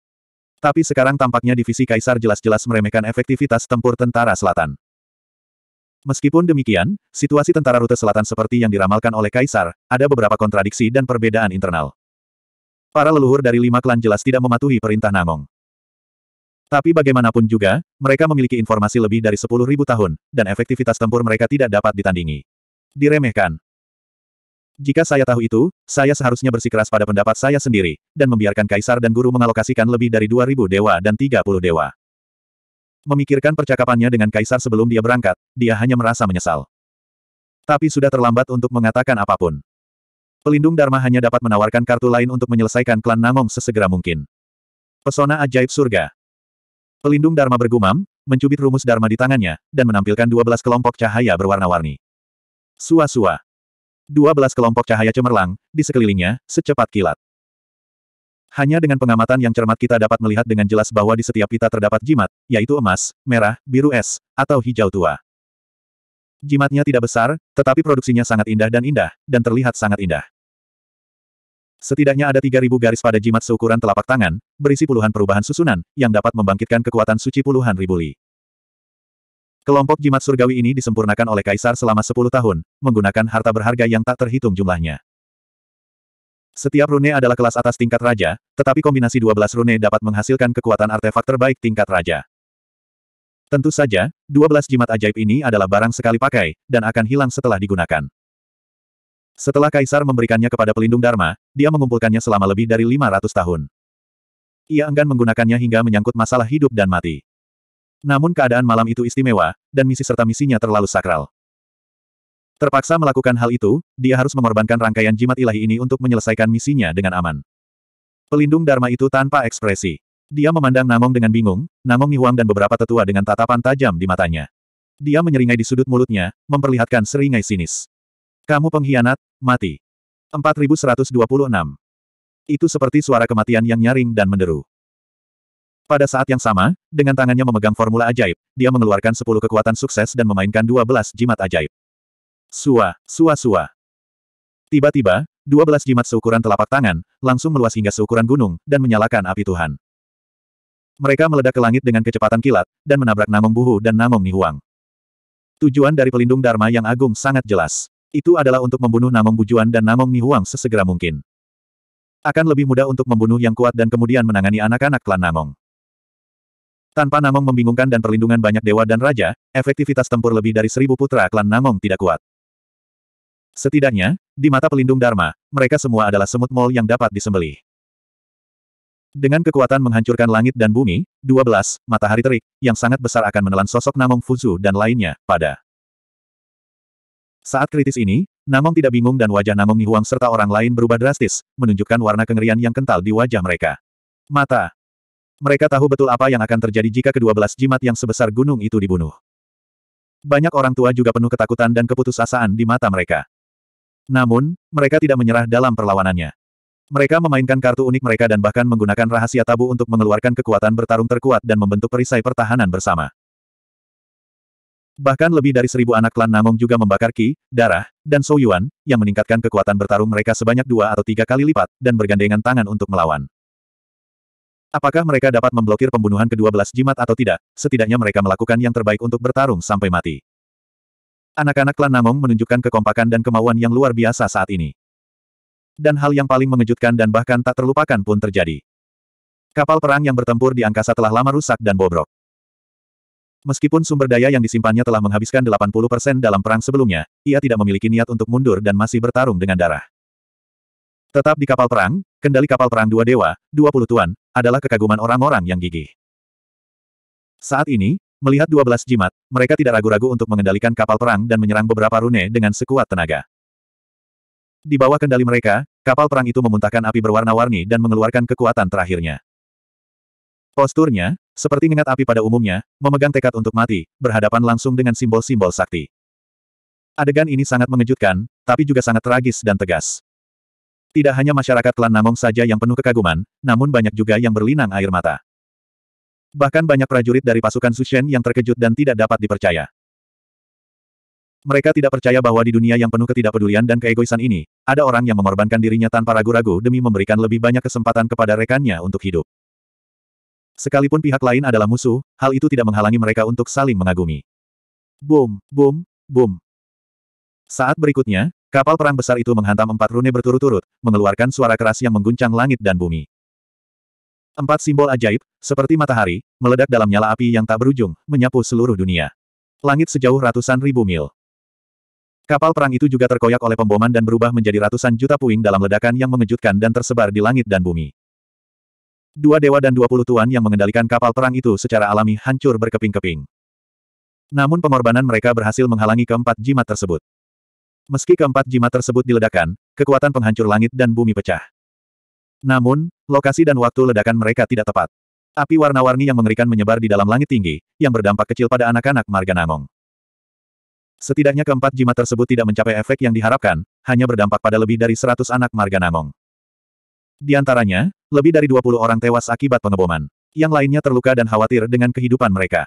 A: Tapi sekarang tampaknya divisi Kaisar jelas-jelas meremehkan efektivitas tempur tentara selatan. Meskipun demikian, situasi tentara rute selatan seperti yang diramalkan oleh Kaisar, ada beberapa kontradiksi dan perbedaan internal. Para leluhur dari lima klan jelas tidak mematuhi perintah Namong. Tapi bagaimanapun juga, mereka memiliki informasi lebih dari 10.000 tahun, dan efektivitas tempur mereka tidak dapat ditandingi. Diremehkan. Jika saya tahu itu, saya seharusnya bersikeras pada pendapat saya sendiri, dan membiarkan kaisar dan guru mengalokasikan lebih dari 2.000 dewa dan 30 dewa. Memikirkan percakapannya dengan kaisar sebelum dia berangkat, dia hanya merasa menyesal. Tapi sudah terlambat untuk mengatakan apa pun. Pelindung Dharma hanya dapat menawarkan kartu lain untuk menyelesaikan klan Namong sesegera mungkin. Pesona ajaib surga. Pelindung Dharma bergumam, mencubit rumus Dharma di tangannya, dan menampilkan 12 kelompok cahaya berwarna-warni. Sua-sua. 12 kelompok cahaya cemerlang, di sekelilingnya, secepat kilat. Hanya dengan pengamatan yang cermat kita dapat melihat dengan jelas bahwa di setiap pita terdapat jimat, yaitu emas, merah, biru es, atau hijau tua. Jimatnya tidak besar, tetapi produksinya sangat indah dan indah, dan terlihat sangat indah. Setidaknya ada 3.000 garis pada jimat seukuran telapak tangan, berisi puluhan perubahan susunan, yang dapat membangkitkan kekuatan suci puluhan ribu li. Kelompok jimat surgawi ini disempurnakan oleh Kaisar selama 10 tahun, menggunakan harta berharga yang tak terhitung jumlahnya. Setiap rune adalah kelas atas tingkat raja, tetapi kombinasi 12 rune dapat menghasilkan kekuatan artefak terbaik tingkat raja. Tentu saja, 12 jimat ajaib ini adalah barang sekali pakai, dan akan hilang setelah digunakan. Setelah Kaisar memberikannya kepada pelindung Dharma, dia mengumpulkannya selama lebih dari 500 tahun. Ia enggan menggunakannya hingga menyangkut masalah hidup dan mati. Namun keadaan malam itu istimewa, dan misi serta misinya terlalu sakral. Terpaksa melakukan hal itu, dia harus mengorbankan rangkaian jimat ilahi ini untuk menyelesaikan misinya dengan aman. Pelindung Dharma itu tanpa ekspresi. Dia memandang Namong dengan bingung, Namong Nihuang dan beberapa tetua dengan tatapan tajam di matanya. Dia menyeringai di sudut mulutnya, memperlihatkan seringai sinis. Kamu pengkhianat, mati. 4126. Itu seperti suara kematian yang nyaring dan menderu. Pada saat yang sama, dengan tangannya memegang formula ajaib, dia mengeluarkan 10 kekuatan sukses dan memainkan 12 jimat ajaib. Sua, sua sua. Tiba-tiba, 12 jimat seukuran telapak tangan, langsung meluas hingga seukuran gunung, dan menyalakan api Tuhan. Mereka meledak ke langit dengan kecepatan kilat, dan menabrak Namong Buhu dan Namong Nihuang. Tujuan dari pelindung Dharma yang agung sangat jelas. Itu adalah untuk membunuh Namong Bujuan dan Namong Nihuang sesegera mungkin. Akan lebih mudah untuk membunuh yang kuat dan kemudian menangani anak-anak klan Namong. Tanpa Namong membingungkan dan perlindungan banyak dewa dan raja, efektivitas tempur lebih dari seribu putra klan Namong tidak kuat. Setidaknya, di mata pelindung Dharma, mereka semua adalah semut mol yang dapat disembelih. Dengan kekuatan menghancurkan langit dan bumi, 12, matahari terik, yang sangat besar akan menelan sosok Namong Fuzu dan lainnya, pada. Saat kritis ini, Namong tidak bingung dan wajah Namong Nihuang serta orang lain berubah drastis, menunjukkan warna kengerian yang kental di wajah mereka. Mata, mereka tahu betul apa yang akan terjadi jika kedua belas jimat yang sebesar gunung itu dibunuh. Banyak orang tua juga penuh ketakutan dan keputusasaan di mata mereka. Namun, mereka tidak menyerah dalam perlawanannya. Mereka memainkan kartu unik mereka dan bahkan menggunakan rahasia tabu untuk mengeluarkan kekuatan bertarung terkuat dan membentuk perisai pertahanan bersama. Bahkan lebih dari seribu anak klan Namong juga membakar Ki, darah, dan Souyuan, yang meningkatkan kekuatan bertarung mereka sebanyak dua atau tiga kali lipat, dan bergandengan tangan untuk melawan. Apakah mereka dapat memblokir pembunuhan kedua belas jimat atau tidak, setidaknya mereka melakukan yang terbaik untuk bertarung sampai mati. Anak-anak klan Namong menunjukkan kekompakan dan kemauan yang luar biasa saat ini. Dan hal yang paling mengejutkan dan bahkan tak terlupakan pun terjadi. Kapal perang yang bertempur di angkasa telah lama rusak dan bobrok. Meskipun sumber daya yang disimpannya telah menghabiskan 80% dalam perang sebelumnya, ia tidak memiliki niat untuk mundur dan masih bertarung dengan darah. Tetap di kapal perang, kendali kapal perang dua dewa, dua puluh tuan, adalah kekaguman orang-orang yang gigih. Saat ini, melihat dua belas jimat, mereka tidak ragu-ragu untuk mengendalikan kapal perang dan menyerang beberapa rune dengan sekuat tenaga. Di bawah kendali mereka, kapal perang itu memuntahkan api berwarna-warni dan mengeluarkan kekuatan terakhirnya. Posturnya, seperti mengingat api pada umumnya, memegang tekad untuk mati, berhadapan langsung dengan simbol-simbol sakti. Adegan ini sangat mengejutkan, tapi juga sangat tragis dan tegas. Tidak hanya masyarakat klan Namong saja yang penuh kekaguman, namun banyak juga yang berlinang air mata. Bahkan banyak prajurit dari pasukan Sushen yang terkejut dan tidak dapat dipercaya. Mereka tidak percaya bahwa di dunia yang penuh ketidakpedulian dan keegoisan ini, ada orang yang mengorbankan dirinya tanpa ragu-ragu demi memberikan lebih banyak kesempatan kepada rekannya untuk hidup. Sekalipun pihak lain adalah musuh, hal itu tidak menghalangi mereka untuk saling mengagumi. Boom, boom, boom. Saat berikutnya, Kapal perang besar itu menghantam empat rune berturut-turut, mengeluarkan suara keras yang mengguncang langit dan bumi. Empat simbol ajaib, seperti matahari, meledak dalam nyala api yang tak berujung, menyapu seluruh dunia. Langit sejauh ratusan ribu mil. Kapal perang itu juga terkoyak oleh pemboman dan berubah menjadi ratusan juta puing dalam ledakan yang mengejutkan dan tersebar di langit dan bumi. Dua dewa dan dua puluh tuan yang mengendalikan kapal perang itu secara alami hancur berkeping-keping. Namun pengorbanan mereka berhasil menghalangi keempat jimat tersebut. Meski keempat jimat tersebut diledakkan, kekuatan penghancur langit dan bumi pecah. Namun, lokasi dan waktu ledakan mereka tidak tepat. Api warna-warni yang mengerikan menyebar di dalam langit tinggi, yang berdampak kecil pada anak-anak marga Namong. Setidaknya keempat jimat tersebut tidak mencapai efek yang diharapkan, hanya berdampak pada lebih dari seratus anak marga Namong. Di antaranya, lebih dari 20 orang tewas akibat pengeboman. Yang lainnya terluka dan khawatir dengan kehidupan mereka.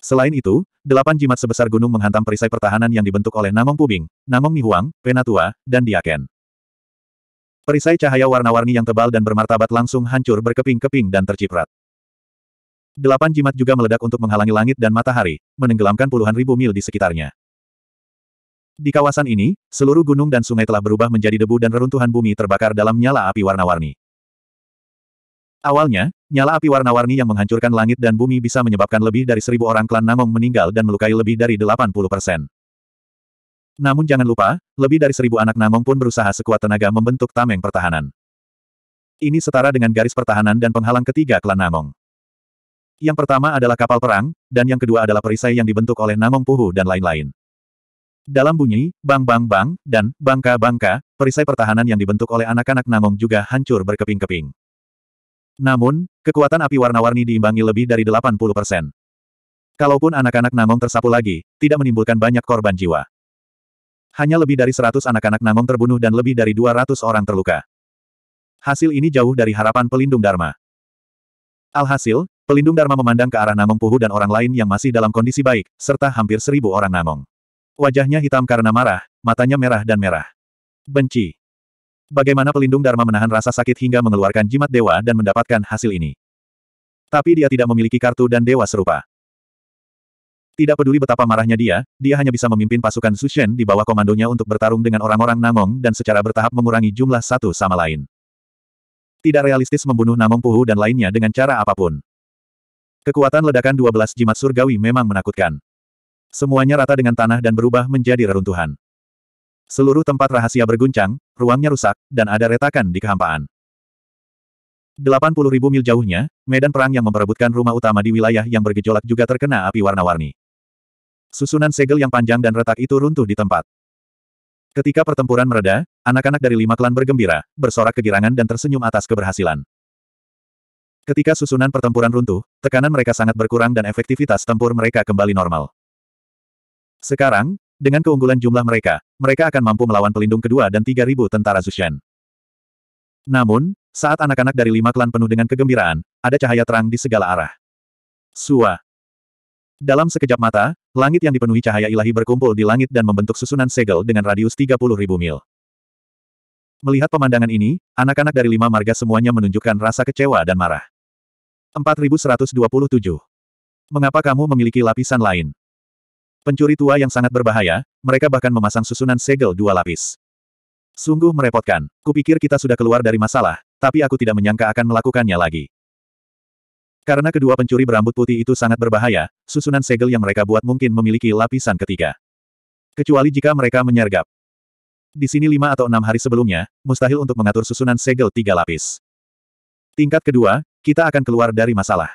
A: Selain itu, delapan jimat sebesar gunung menghantam perisai pertahanan yang dibentuk oleh Namong Pubing, Namong Nihuang, Penatua, dan Diaken. Perisai cahaya warna-warni yang tebal dan bermartabat langsung hancur berkeping-keping dan terciprat. Delapan jimat juga meledak untuk menghalangi langit dan matahari, menenggelamkan puluhan ribu mil di sekitarnya. Di kawasan ini, seluruh gunung dan sungai telah berubah menjadi debu dan reruntuhan bumi terbakar dalam nyala api warna-warni. Awalnya, nyala api warna-warni yang menghancurkan langit dan bumi bisa menyebabkan lebih dari seribu orang klan Namong meninggal dan melukai lebih dari 80 persen. Namun jangan lupa, lebih dari seribu anak Namong pun berusaha sekuat tenaga membentuk tameng pertahanan. Ini setara dengan garis pertahanan dan penghalang ketiga klan Namong. Yang pertama adalah kapal perang, dan yang kedua adalah perisai yang dibentuk oleh Namong Puhu dan lain-lain. Dalam bunyi, bang-bang-bang, dan bangka-bangka, perisai pertahanan yang dibentuk oleh anak-anak Namong juga hancur berkeping-keping. Namun, kekuatan api warna-warni diimbangi lebih dari 80 persen. Kalaupun anak-anak Namong tersapu lagi, tidak menimbulkan banyak korban jiwa. Hanya lebih dari 100 anak-anak Namong terbunuh dan lebih dari 200 orang terluka. Hasil ini jauh dari harapan pelindung Dharma. Alhasil, pelindung Dharma memandang ke arah Namong Puhu dan orang lain yang masih dalam kondisi baik, serta hampir seribu orang Namong. Wajahnya hitam karena marah, matanya merah dan merah. Benci. Bagaimana pelindung Dharma menahan rasa sakit hingga mengeluarkan jimat dewa dan mendapatkan hasil ini? Tapi dia tidak memiliki kartu dan dewa serupa. Tidak peduli betapa marahnya dia, dia hanya bisa memimpin pasukan Sushen di bawah komandonya untuk bertarung dengan orang-orang Namong dan secara bertahap mengurangi jumlah satu sama lain. Tidak realistis membunuh Namong Puhu dan lainnya dengan cara apa pun. Kekuatan ledakan 12 jimat surgawi memang menakutkan. Semuanya rata dengan tanah dan berubah menjadi reruntuhan. Seluruh tempat rahasia berguncang, ruangnya rusak, dan ada retakan di kehampaan. 80 ribu mil jauhnya, medan perang yang memperebutkan rumah utama di wilayah yang bergejolak juga terkena api warna-warni. Susunan segel yang panjang dan retak itu runtuh di tempat. Ketika pertempuran mereda, anak-anak dari lima klan bergembira, bersorak kegirangan dan tersenyum atas keberhasilan. Ketika susunan pertempuran runtuh, tekanan mereka sangat berkurang dan efektivitas tempur mereka kembali normal. Sekarang, dengan keunggulan jumlah mereka, mereka akan mampu melawan pelindung kedua dan 3.000 tentara Zushen. Namun, saat anak-anak dari lima klan penuh dengan kegembiraan, ada cahaya terang di segala arah. Sua. Dalam sekejap mata, langit yang dipenuhi cahaya ilahi berkumpul di langit dan membentuk susunan segel dengan radius 30 ribu mil. Melihat pemandangan ini, anak-anak dari lima marga semuanya menunjukkan rasa kecewa dan marah. 4127. Mengapa kamu memiliki lapisan lain? Pencuri tua yang sangat berbahaya, mereka bahkan memasang susunan segel dua lapis. Sungguh merepotkan. Kupikir kita sudah keluar dari masalah, tapi aku tidak menyangka akan melakukannya lagi. Karena kedua pencuri berambut putih itu sangat berbahaya, susunan segel yang mereka buat mungkin memiliki lapisan ketiga. Kecuali jika mereka menyergap. Di sini lima atau enam hari sebelumnya, mustahil untuk mengatur susunan segel tiga lapis. Tingkat kedua, kita akan keluar dari masalah.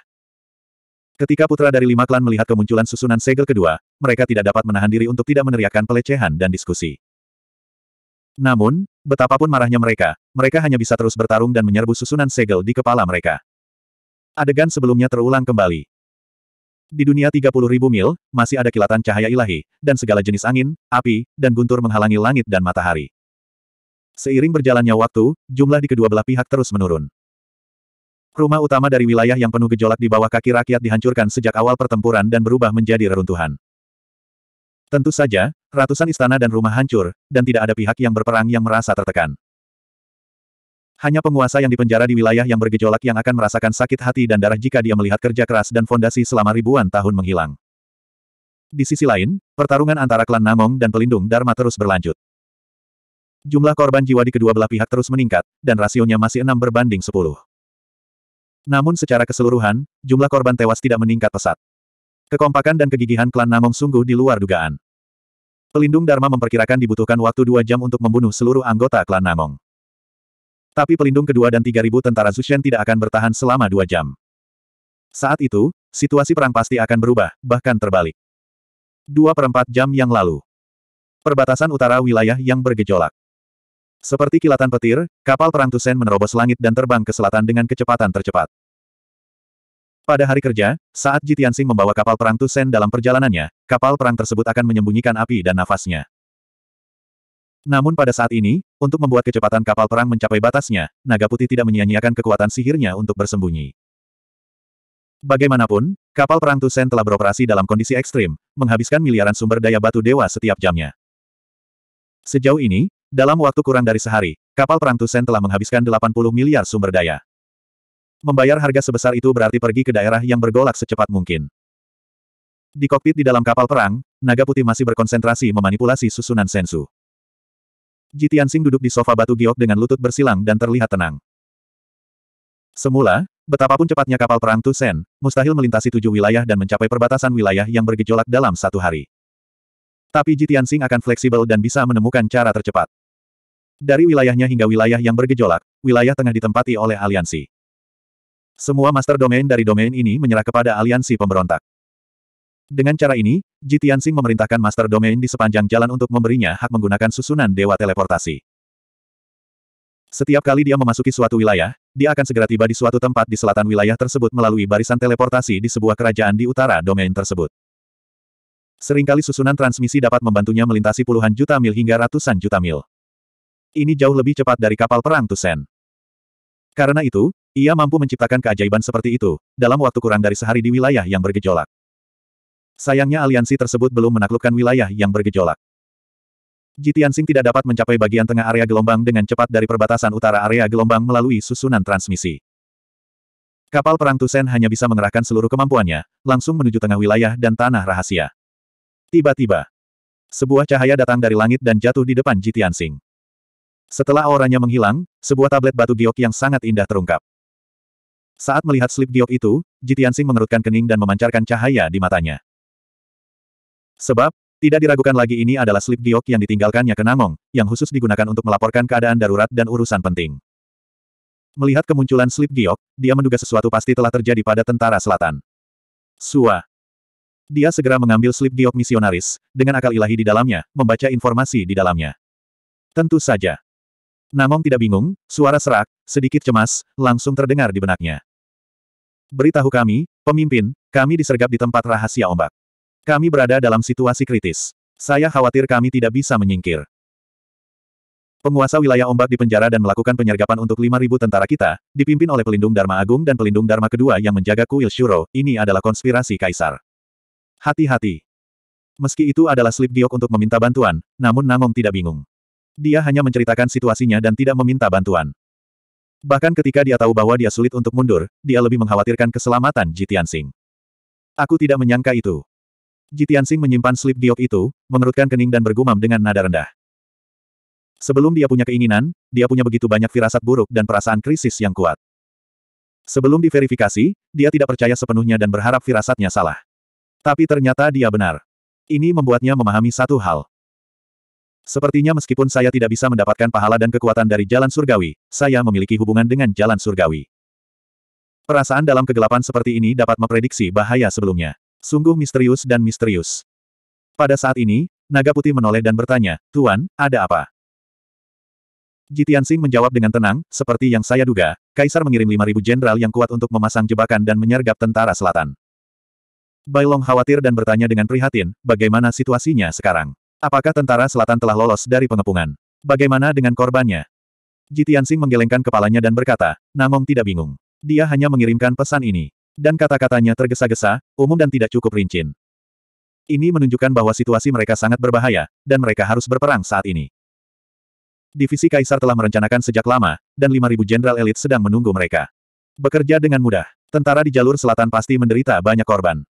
A: Ketika putra dari lima klan melihat kemunculan susunan segel kedua, mereka tidak dapat menahan diri untuk tidak meneriakkan pelecehan dan diskusi. Namun, betapapun marahnya mereka, mereka hanya bisa terus bertarung dan menyerbu susunan segel di kepala mereka. Adegan sebelumnya terulang kembali. Di dunia 30 ribu mil, masih ada kilatan cahaya ilahi, dan segala jenis angin, api, dan guntur menghalangi langit dan matahari. Seiring berjalannya waktu, jumlah di kedua belah pihak terus menurun. Rumah utama dari wilayah yang penuh gejolak di bawah kaki rakyat dihancurkan sejak awal pertempuran dan berubah menjadi reruntuhan. Tentu saja, ratusan istana dan rumah hancur, dan tidak ada pihak yang berperang yang merasa tertekan. Hanya penguasa yang dipenjara di wilayah yang bergejolak yang akan merasakan sakit hati dan darah jika dia melihat kerja keras dan fondasi selama ribuan tahun menghilang. Di sisi lain, pertarungan antara klan Namong dan pelindung Dharma terus berlanjut. Jumlah korban jiwa di kedua belah pihak terus meningkat, dan rasionya masih enam berbanding sepuluh. Namun secara keseluruhan, jumlah korban tewas tidak meningkat pesat. Kekompakan dan kegigihan klan Namong sungguh di luar dugaan. Pelindung Dharma memperkirakan dibutuhkan waktu dua jam untuk membunuh seluruh anggota klan Namong. Tapi pelindung kedua dan 3.000 tentara Zushen tidak akan bertahan selama dua jam. Saat itu, situasi perang pasti akan berubah, bahkan terbalik. Dua perempat jam yang lalu. Perbatasan utara wilayah yang bergejolak. Seperti kilatan petir, kapal perang Tusen menerobos langit dan terbang ke selatan dengan kecepatan tercepat. Pada hari kerja, saat Jitiansing membawa kapal perang Tusen dalam perjalanannya, kapal perang tersebut akan menyembunyikan api dan nafasnya. Namun pada saat ini, untuk membuat kecepatan kapal perang mencapai batasnya, naga putih tidak menyia-nyiakan kekuatan sihirnya untuk bersembunyi. Bagaimanapun, kapal perang Tusen telah beroperasi dalam kondisi ekstrim, menghabiskan miliaran sumber daya batu dewa setiap jamnya. Sejauh ini, dalam waktu kurang dari sehari, kapal perang Tusen telah menghabiskan 80 miliar sumber daya. Membayar harga sebesar itu berarti pergi ke daerah yang bergolak secepat mungkin. Di kokpit di dalam kapal perang, naga putih masih berkonsentrasi memanipulasi susunan sensu. Jitiansing duduk di sofa batu giok dengan lutut bersilang dan terlihat tenang. Semula, betapapun cepatnya kapal perang Tusen, mustahil melintasi tujuh wilayah dan mencapai perbatasan wilayah yang bergejolak dalam satu hari. Tapi Jitiansing akan fleksibel dan bisa menemukan cara tercepat. Dari wilayahnya hingga wilayah yang bergejolak, wilayah tengah ditempati oleh aliansi. Semua master domain dari domain ini menyerah kepada aliansi pemberontak. Dengan cara ini, Jitiansing memerintahkan Master Domain di sepanjang jalan untuk memberinya hak menggunakan susunan Dewa Teleportasi. Setiap kali dia memasuki suatu wilayah, dia akan segera tiba di suatu tempat di selatan wilayah tersebut melalui barisan teleportasi di sebuah kerajaan di utara domain tersebut. Seringkali susunan transmisi dapat membantunya melintasi puluhan juta mil hingga ratusan juta mil. Ini jauh lebih cepat dari kapal perang Tusen. Karena itu, ia mampu menciptakan keajaiban seperti itu, dalam waktu kurang dari sehari di wilayah yang bergejolak. Sayangnya aliansi tersebut belum menaklukkan wilayah yang bergejolak. Jitiansing tidak dapat mencapai bagian tengah area gelombang dengan cepat dari perbatasan utara area gelombang melalui susunan transmisi. Kapal perang Tusen hanya bisa mengerahkan seluruh kemampuannya, langsung menuju tengah wilayah dan tanah rahasia. Tiba-tiba, sebuah cahaya datang dari langit dan jatuh di depan Jitiansing. Setelah auranya menghilang, sebuah tablet batu giok yang sangat indah terungkap. Saat melihat slip giok itu, Jitiansing mengerutkan kening dan memancarkan cahaya di matanya. Sebab, tidak diragukan lagi ini adalah slip giok yang ditinggalkannya ke Namong, yang khusus digunakan untuk melaporkan keadaan darurat dan urusan penting. Melihat kemunculan slip giok, dia menduga sesuatu pasti telah terjadi pada tentara selatan. Sua. Dia segera mengambil slip giok misionaris, dengan akal ilahi di dalamnya, membaca informasi di dalamnya. Tentu saja, Namong tidak bingung, suara serak, sedikit cemas, langsung terdengar di benaknya. Beritahu kami, pemimpin, kami disergap di tempat rahasia ombak. Kami berada dalam situasi kritis. Saya khawatir kami tidak bisa menyingkir. Penguasa wilayah ombak di penjara dan melakukan penyergapan untuk 5.000 tentara kita, dipimpin oleh pelindung Dharma Agung dan pelindung Dharma kedua yang menjaga kuil Shuro, ini adalah konspirasi kaisar. Hati-hati. Meski itu adalah slip giok untuk meminta bantuan, namun Namong tidak bingung. Dia hanya menceritakan situasinya dan tidak meminta bantuan. Bahkan ketika dia tahu bahwa dia sulit untuk mundur, dia lebih mengkhawatirkan keselamatan Jitiansing. Aku tidak menyangka itu. Jitiansing menyimpan slip giok itu, mengerutkan kening dan bergumam dengan nada rendah. Sebelum dia punya keinginan, dia punya begitu banyak firasat buruk dan perasaan krisis yang kuat. Sebelum diverifikasi, dia tidak percaya sepenuhnya dan berharap firasatnya salah. Tapi ternyata dia benar. Ini membuatnya memahami satu hal. Sepertinya meskipun saya tidak bisa mendapatkan pahala dan kekuatan dari jalan surgawi, saya memiliki hubungan dengan jalan surgawi. Perasaan dalam kegelapan seperti ini dapat memprediksi bahaya sebelumnya. Sungguh misterius dan misterius. Pada saat ini, naga putih menoleh dan bertanya, Tuan, ada apa? Jitiansing menjawab dengan tenang, seperti yang saya duga, Kaisar mengirim 5.000 jenderal yang kuat untuk memasang jebakan dan menyergap tentara selatan. Bailong khawatir dan bertanya dengan prihatin, bagaimana situasinya sekarang? Apakah tentara selatan telah lolos dari pengepungan? Bagaimana dengan korbannya? Jitiansing menggelengkan kepalanya dan berkata, Namong tidak bingung. Dia hanya mengirimkan pesan ini. Dan kata-katanya tergesa-gesa, umum dan tidak cukup rincin. Ini menunjukkan bahwa situasi mereka sangat berbahaya, dan mereka harus berperang saat ini. Divisi Kaisar telah merencanakan sejak lama, dan 5.000 jenderal elit sedang menunggu mereka. Bekerja dengan mudah. Tentara di jalur selatan pasti menderita banyak korban.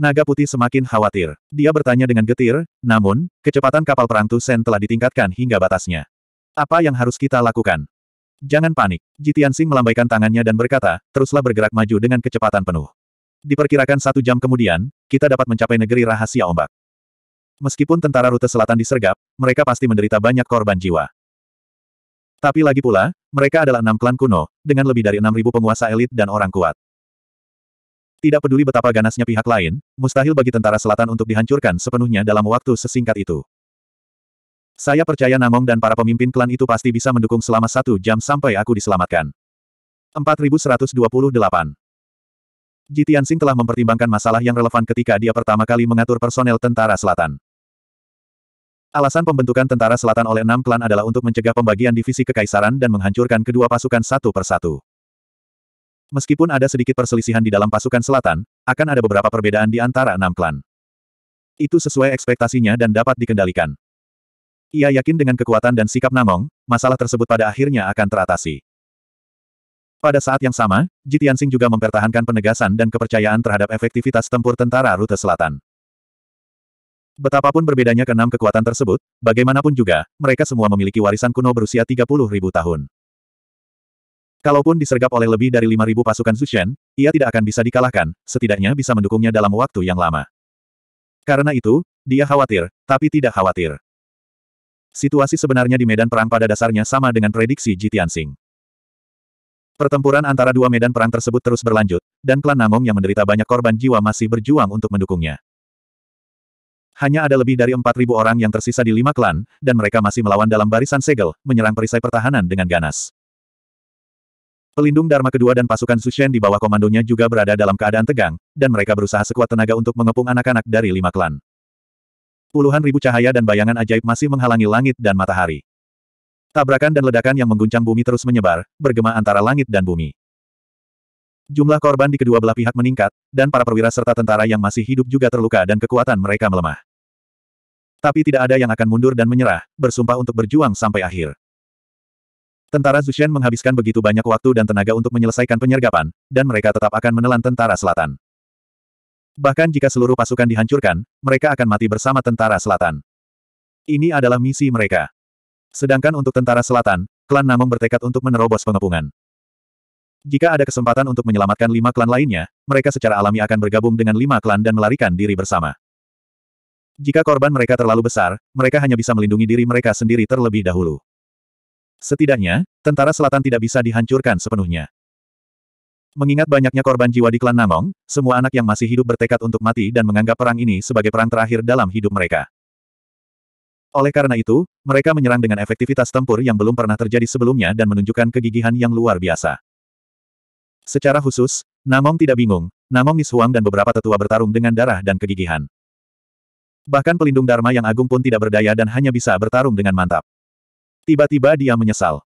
A: Naga putih semakin khawatir. Dia bertanya dengan getir, namun, kecepatan kapal perang Tusen telah ditingkatkan hingga batasnya. Apa yang harus kita lakukan? Jangan panik. Jitiansing melambaikan tangannya dan berkata, teruslah bergerak maju dengan kecepatan penuh. Diperkirakan satu jam kemudian, kita dapat mencapai negeri rahasia ombak. Meskipun tentara rute selatan disergap, mereka pasti menderita banyak korban jiwa. Tapi lagi pula, mereka adalah enam klan kuno, dengan lebih dari enam ribu penguasa elit dan orang kuat. Tidak peduli betapa ganasnya pihak lain, mustahil bagi tentara selatan untuk dihancurkan sepenuhnya dalam waktu sesingkat itu. Saya percaya Namong dan para pemimpin klan itu pasti bisa mendukung selama satu jam sampai aku diselamatkan. 4128 Jitiansing telah mempertimbangkan masalah yang relevan ketika dia pertama kali mengatur personel tentara selatan. Alasan pembentukan tentara selatan oleh enam klan adalah untuk mencegah pembagian divisi kekaisaran dan menghancurkan kedua pasukan satu persatu. Meskipun ada sedikit perselisihan di dalam pasukan selatan, akan ada beberapa perbedaan di antara enam klan. Itu sesuai ekspektasinya dan dapat dikendalikan. Ia yakin dengan kekuatan dan sikap Namong, masalah tersebut pada akhirnya akan teratasi. Pada saat yang sama, Jitiansing juga mempertahankan penegasan dan kepercayaan terhadap efektivitas tempur tentara rute selatan. Betapapun berbedanya keenam kekuatan tersebut, bagaimanapun juga, mereka semua memiliki warisan kuno berusia 30 ribu tahun. Kalaupun disergap oleh lebih dari 5.000 pasukan Zushen, ia tidak akan bisa dikalahkan, setidaknya bisa mendukungnya dalam waktu yang lama. Karena itu, dia khawatir, tapi tidak khawatir. Situasi sebenarnya di medan perang pada dasarnya sama dengan prediksi Jitiansing. Pertempuran antara dua medan perang tersebut terus berlanjut, dan klan Namong yang menderita banyak korban jiwa masih berjuang untuk mendukungnya. Hanya ada lebih dari 4.000 orang yang tersisa di lima klan, dan mereka masih melawan dalam barisan segel, menyerang perisai pertahanan dengan ganas. Pelindung Dharma kedua dan pasukan Sushen di bawah komandonya juga berada dalam keadaan tegang, dan mereka berusaha sekuat tenaga untuk mengepung anak-anak dari lima klan. Puluhan ribu cahaya dan bayangan ajaib masih menghalangi langit dan matahari. Tabrakan dan ledakan yang mengguncang bumi terus menyebar, bergema antara langit dan bumi. Jumlah korban di kedua belah pihak meningkat, dan para perwira serta tentara yang masih hidup juga terluka dan kekuatan mereka melemah. Tapi tidak ada yang akan mundur dan menyerah, bersumpah untuk berjuang sampai akhir. Tentara Zushen menghabiskan begitu banyak waktu dan tenaga untuk menyelesaikan penyergapan, dan mereka tetap akan menelan tentara selatan. Bahkan jika seluruh pasukan dihancurkan, mereka akan mati bersama tentara selatan. Ini adalah misi mereka. Sedangkan untuk tentara selatan, klan Namong bertekad untuk menerobos pengepungan. Jika ada kesempatan untuk menyelamatkan lima klan lainnya, mereka secara alami akan bergabung dengan lima klan dan melarikan diri bersama. Jika korban mereka terlalu besar, mereka hanya bisa melindungi diri mereka sendiri terlebih dahulu. Setidaknya, tentara selatan tidak bisa dihancurkan sepenuhnya. Mengingat banyaknya korban jiwa di klan Namong, semua anak yang masih hidup bertekad untuk mati dan menganggap perang ini sebagai perang terakhir dalam hidup mereka. Oleh karena itu, mereka menyerang dengan efektivitas tempur yang belum pernah terjadi sebelumnya dan menunjukkan kegigihan yang luar biasa. Secara khusus, Namong tidak bingung, Namong Nishuang dan beberapa tetua bertarung dengan darah dan kegigihan. Bahkan pelindung Dharma yang agung pun tidak berdaya dan hanya bisa bertarung dengan mantap. Tiba-tiba dia menyesal.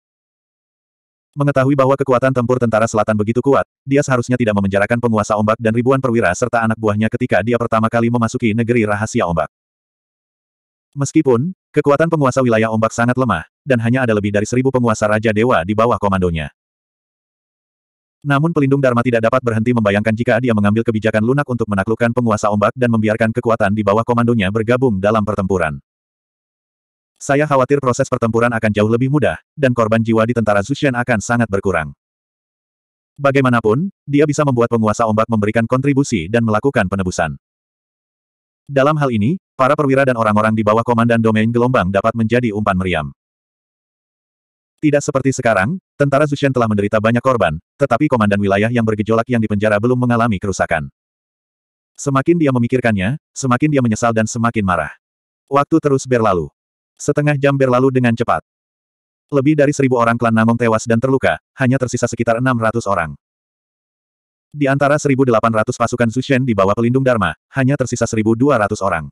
A: Mengetahui bahwa kekuatan tempur tentara selatan begitu kuat, dia seharusnya tidak memenjarakan penguasa ombak dan ribuan perwira serta anak buahnya ketika dia pertama kali memasuki negeri rahasia ombak. Meskipun, kekuatan penguasa wilayah ombak sangat lemah, dan hanya ada lebih dari seribu penguasa Raja Dewa di bawah komandonya. Namun pelindung Dharma tidak dapat berhenti membayangkan jika dia mengambil kebijakan lunak untuk menaklukkan penguasa ombak dan membiarkan kekuatan di bawah komandonya bergabung dalam pertempuran. Saya khawatir proses pertempuran akan jauh lebih mudah, dan korban jiwa di tentara Zushen akan sangat berkurang. Bagaimanapun, dia bisa membuat penguasa ombak memberikan kontribusi dan melakukan penebusan. Dalam hal ini, para perwira dan orang-orang di bawah komandan domain gelombang dapat menjadi umpan meriam. Tidak seperti sekarang, tentara Zushen telah menderita banyak korban, tetapi komandan wilayah yang bergejolak yang dipenjara belum mengalami kerusakan. Semakin dia memikirkannya, semakin dia menyesal dan semakin marah. Waktu terus berlalu. Setengah jam berlalu dengan cepat. Lebih dari seribu orang klan Namong tewas dan terluka, hanya tersisa sekitar 600 orang. Di antara 1.800 pasukan Zushen di bawah pelindung Dharma, hanya tersisa 1.200 orang.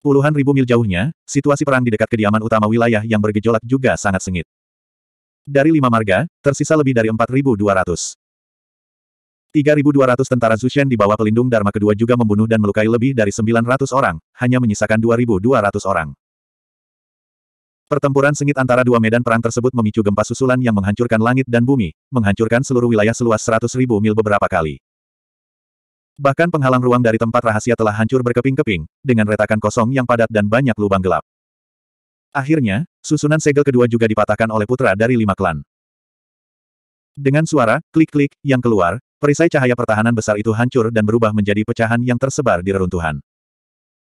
A: Puluhan ribu mil jauhnya, situasi perang di dekat kediaman utama wilayah yang bergejolak juga sangat sengit. Dari lima marga, tersisa lebih dari 4.200. 3.200 tentara Zushen di bawah pelindung Dharma kedua juga membunuh dan melukai lebih dari 900 orang, hanya menyisakan 2.200 orang. Pertempuran sengit antara dua medan perang tersebut memicu gempa susulan yang menghancurkan langit dan bumi, menghancurkan seluruh wilayah seluas 100.000 mil beberapa kali. Bahkan penghalang ruang dari tempat rahasia telah hancur berkeping-keping, dengan retakan kosong yang padat dan banyak lubang gelap. Akhirnya, susunan segel kedua juga dipatahkan oleh putra dari lima klan. Dengan suara, klik-klik, yang keluar, perisai cahaya pertahanan besar itu hancur dan berubah menjadi pecahan yang tersebar di reruntuhan.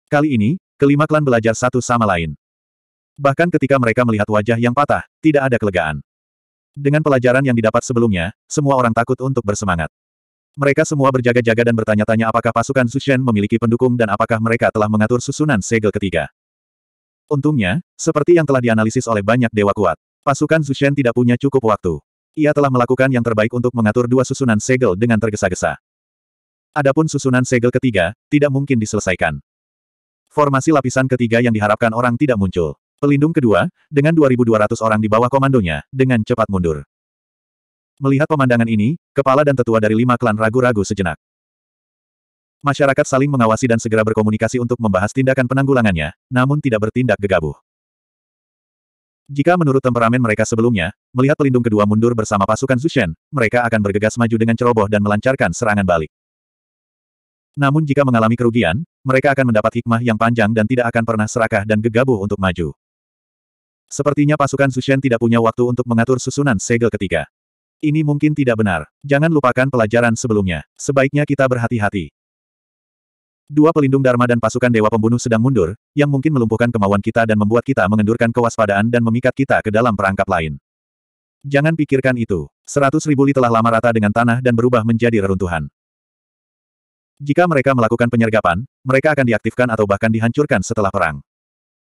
A: Kali ini, kelima klan belajar satu sama lain. Bahkan ketika mereka melihat wajah yang patah, tidak ada kelegaan. Dengan pelajaran yang didapat sebelumnya, semua orang takut untuk bersemangat. Mereka semua berjaga-jaga dan bertanya-tanya apakah pasukan Zushen memiliki pendukung dan apakah mereka telah mengatur susunan segel ketiga. Untungnya, seperti yang telah dianalisis oleh banyak dewa kuat, pasukan Zushen tidak punya cukup waktu. Ia telah melakukan yang terbaik untuk mengatur dua susunan segel dengan tergesa-gesa. Adapun susunan segel ketiga, tidak mungkin diselesaikan. Formasi lapisan ketiga yang diharapkan orang tidak muncul. Pelindung kedua, dengan 2.200 orang di bawah komandonya, dengan cepat mundur. Melihat pemandangan ini, kepala dan tetua dari lima klan ragu-ragu sejenak. Masyarakat saling mengawasi dan segera berkomunikasi untuk membahas tindakan penanggulangannya, namun tidak bertindak gegabah. Jika menurut temperamen mereka sebelumnya, melihat pelindung kedua mundur bersama pasukan Zushen, mereka akan bergegas maju dengan ceroboh dan melancarkan serangan balik. Namun jika mengalami kerugian, mereka akan mendapat hikmah yang panjang dan tidak akan pernah serakah dan gegabah untuk maju. Sepertinya pasukan Zushen tidak punya waktu untuk mengatur susunan segel ketiga. Ini mungkin tidak benar. Jangan lupakan pelajaran sebelumnya. Sebaiknya kita berhati-hati. Dua pelindung Dharma dan pasukan Dewa Pembunuh sedang mundur, yang mungkin melumpuhkan kemauan kita dan membuat kita mengendurkan kewaspadaan dan memikat kita ke dalam perangkap lain. Jangan pikirkan itu. Seratus ribu li telah lama rata dengan tanah dan berubah menjadi reruntuhan. Jika mereka melakukan penyergapan, mereka akan diaktifkan atau bahkan dihancurkan setelah perang.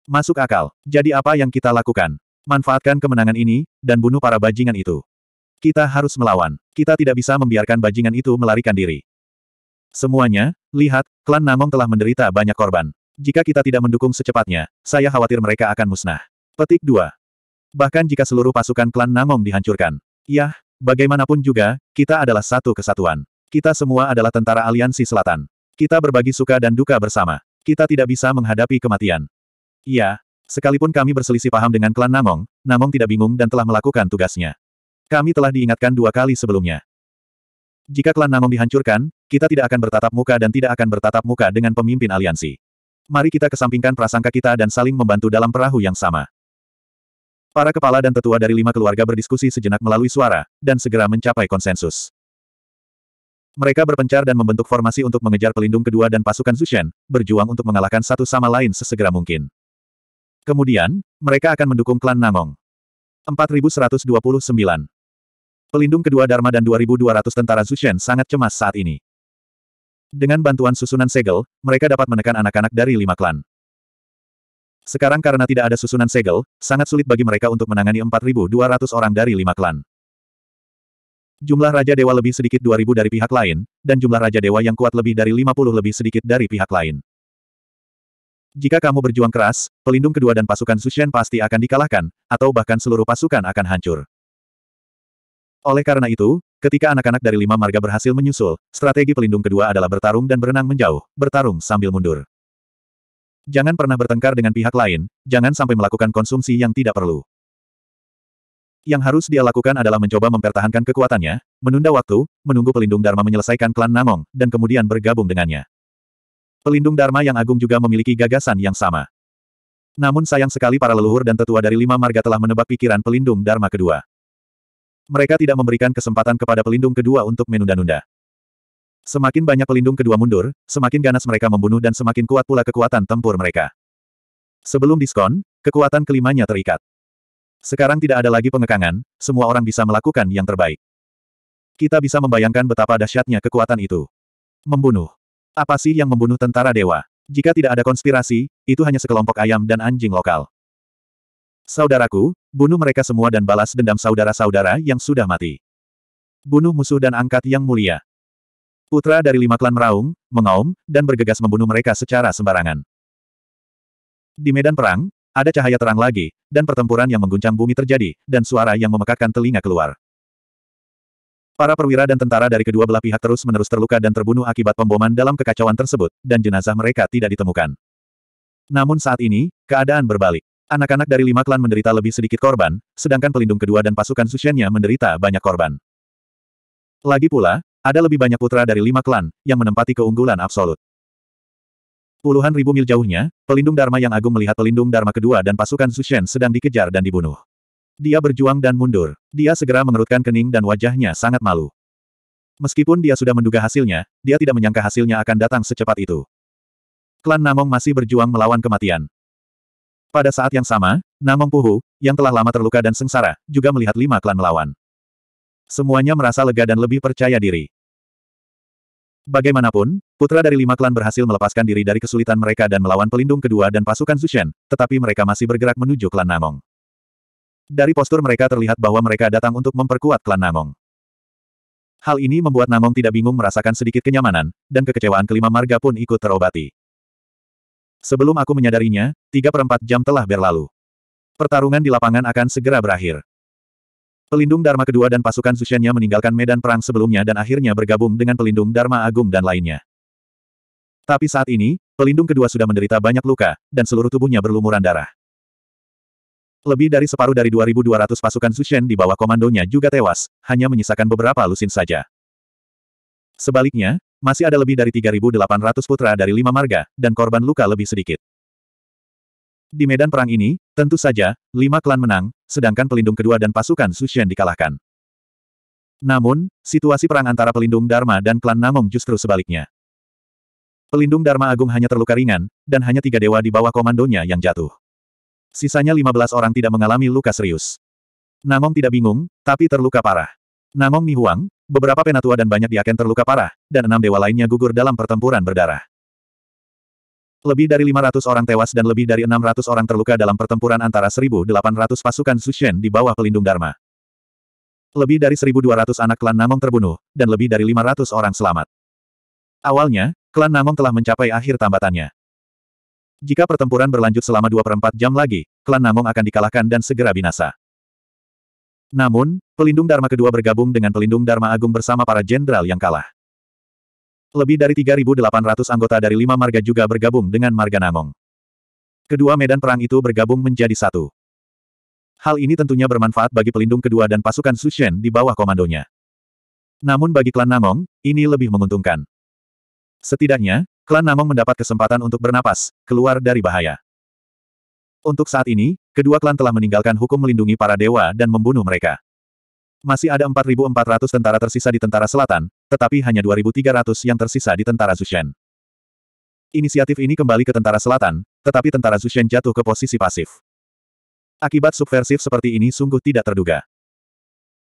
A: Masuk akal. Jadi apa yang kita lakukan? Manfaatkan kemenangan ini, dan bunuh para bajingan itu. Kita harus melawan. Kita tidak bisa membiarkan bajingan itu melarikan diri. Semuanya, lihat, klan Namong telah menderita banyak korban. Jika kita tidak mendukung secepatnya, saya khawatir mereka akan musnah. Petik 2. Bahkan jika seluruh pasukan klan Namong dihancurkan. Yah, bagaimanapun juga, kita adalah satu kesatuan. Kita semua adalah tentara aliansi selatan. Kita berbagi suka dan duka bersama. Kita tidak bisa menghadapi kematian. Iya, sekalipun kami berselisih paham dengan klan Namong, Namong tidak bingung dan telah melakukan tugasnya. Kami telah diingatkan dua kali sebelumnya. Jika klan Namong dihancurkan, kita tidak akan bertatap muka dan tidak akan bertatap muka dengan pemimpin aliansi. Mari kita kesampingkan prasangka kita dan saling membantu dalam perahu yang sama. Para kepala dan tetua dari lima keluarga berdiskusi sejenak melalui suara, dan segera mencapai konsensus. Mereka berpencar dan membentuk formasi untuk mengejar pelindung kedua dan pasukan Zushen, berjuang untuk mengalahkan satu sama lain sesegera mungkin. Kemudian, mereka akan mendukung klan Namong. 4129. Pelindung kedua Dharma dan 2200 tentara Zushen sangat cemas saat ini. Dengan bantuan susunan segel, mereka dapat menekan anak-anak dari lima klan. Sekarang karena tidak ada susunan segel, sangat sulit bagi mereka untuk menangani 4.200 orang dari lima klan. Jumlah Raja Dewa lebih sedikit 2000 dari pihak lain, dan jumlah Raja Dewa yang kuat lebih dari 50 lebih sedikit dari pihak lain. Jika kamu berjuang keras, pelindung kedua dan pasukan Sushen pasti akan dikalahkan, atau bahkan seluruh pasukan akan hancur. Oleh karena itu, ketika anak-anak dari lima marga berhasil menyusul, strategi pelindung kedua adalah bertarung dan berenang menjauh, bertarung sambil mundur. Jangan pernah bertengkar dengan pihak lain, jangan sampai melakukan konsumsi yang tidak perlu. Yang harus dia lakukan adalah mencoba mempertahankan kekuatannya, menunda waktu, menunggu pelindung Dharma menyelesaikan klan Namong, dan kemudian bergabung dengannya. Pelindung Dharma yang agung juga memiliki gagasan yang sama. Namun sayang sekali para leluhur dan tetua dari lima marga telah menebak pikiran pelindung Dharma kedua. Mereka tidak memberikan kesempatan kepada pelindung kedua untuk menunda-nunda. Semakin banyak pelindung kedua mundur, semakin ganas mereka membunuh dan semakin kuat pula kekuatan tempur mereka. Sebelum diskon, kekuatan kelimanya terikat. Sekarang tidak ada lagi pengekangan, semua orang bisa melakukan yang terbaik. Kita bisa membayangkan betapa dahsyatnya kekuatan itu. Membunuh. Apa sih yang membunuh tentara dewa? Jika tidak ada konspirasi, itu hanya sekelompok ayam dan anjing lokal. Saudaraku, bunuh mereka semua dan balas dendam saudara-saudara yang sudah mati. Bunuh musuh dan angkat yang mulia. Putra dari lima klan meraung, mengaum, dan bergegas membunuh mereka secara sembarangan. Di medan perang, ada cahaya terang lagi, dan pertempuran yang mengguncang bumi terjadi, dan suara yang memekakkan telinga keluar. Para perwira dan tentara dari kedua belah pihak terus-menerus terluka dan terbunuh akibat pemboman dalam kekacauan tersebut, dan jenazah mereka tidak ditemukan. Namun saat ini, keadaan berbalik. Anak-anak dari lima klan menderita lebih sedikit korban, sedangkan pelindung kedua dan pasukan Sushennya menderita banyak korban. Lagi pula, ada lebih banyak putra dari lima klan, yang menempati keunggulan absolut. Puluhan ribu mil jauhnya, pelindung Dharma yang agung melihat pelindung Dharma kedua dan pasukan Zushen sedang dikejar dan dibunuh. Dia berjuang dan mundur. Dia segera mengerutkan kening dan wajahnya sangat malu. Meskipun dia sudah menduga hasilnya, dia tidak menyangka hasilnya akan datang secepat itu. Klan Namong masih berjuang melawan kematian. Pada saat yang sama, Namong Puhu, yang telah lama terluka dan sengsara, juga melihat lima klan melawan. Semuanya merasa lega dan lebih percaya diri. Bagaimanapun, putra dari lima klan berhasil melepaskan diri dari kesulitan mereka dan melawan pelindung kedua dan pasukan Zushen, tetapi mereka masih bergerak menuju klan Namong. Dari postur mereka terlihat bahwa mereka datang untuk memperkuat klan Namong. Hal ini membuat Namong tidak bingung merasakan sedikit kenyamanan, dan kekecewaan kelima marga pun ikut terobati. Sebelum aku menyadarinya, tiga perempat jam telah berlalu. Pertarungan di lapangan akan segera berakhir. Pelindung Dharma kedua dan pasukan Zushennya meninggalkan medan perang sebelumnya dan akhirnya bergabung dengan pelindung Dharma Agung dan lainnya. Tapi saat ini, pelindung kedua sudah menderita banyak luka, dan seluruh tubuhnya berlumuran darah. Lebih dari separuh dari 2.200 pasukan Zushen di bawah komandonya juga tewas, hanya menyisakan beberapa lusin saja. Sebaliknya, masih ada lebih dari 3.800 putra dari lima marga, dan korban luka lebih sedikit. Di medan perang ini, tentu saja, lima klan menang, sedangkan pelindung kedua dan pasukan Sushen dikalahkan. Namun, situasi perang antara pelindung Dharma dan klan Namong justru sebaliknya. Pelindung Dharma Agung hanya terluka ringan, dan hanya tiga dewa di bawah komandonya yang jatuh. Sisanya 15 orang tidak mengalami luka serius. Namong tidak bingung, tapi terluka parah. Namong Nihuang, beberapa penatua dan banyak diaken terluka parah, dan enam dewa lainnya gugur dalam pertempuran berdarah. Lebih dari 500 orang tewas dan lebih dari 600 orang terluka dalam pertempuran antara 1.800 pasukan Sushen di bawah pelindung Dharma. Lebih dari 1.200 anak klan Namong terbunuh, dan lebih dari 500 orang selamat. Awalnya, klan Namong telah mencapai akhir tambatannya. Jika pertempuran berlanjut selama 2 per 4 jam lagi, klan Namong akan dikalahkan dan segera binasa. Namun, pelindung Dharma kedua bergabung dengan pelindung Dharma Agung bersama para jenderal yang kalah. Lebih dari 3.800 anggota dari lima marga juga bergabung dengan marga Namong. Kedua medan perang itu bergabung menjadi satu. Hal ini tentunya bermanfaat bagi pelindung kedua dan pasukan Sushen di bawah komandonya. Namun bagi klan Namong, ini lebih menguntungkan. Setidaknya, klan Namong mendapat kesempatan untuk bernapas, keluar dari bahaya. Untuk saat ini, kedua klan telah meninggalkan hukum melindungi para dewa dan membunuh mereka. Masih ada 4.400 tentara tersisa di tentara selatan, tetapi hanya 2.300 yang tersisa di tentara Zushen. Inisiatif ini kembali ke tentara selatan, tetapi tentara Zushen jatuh ke posisi pasif. Akibat subversif seperti ini sungguh tidak terduga.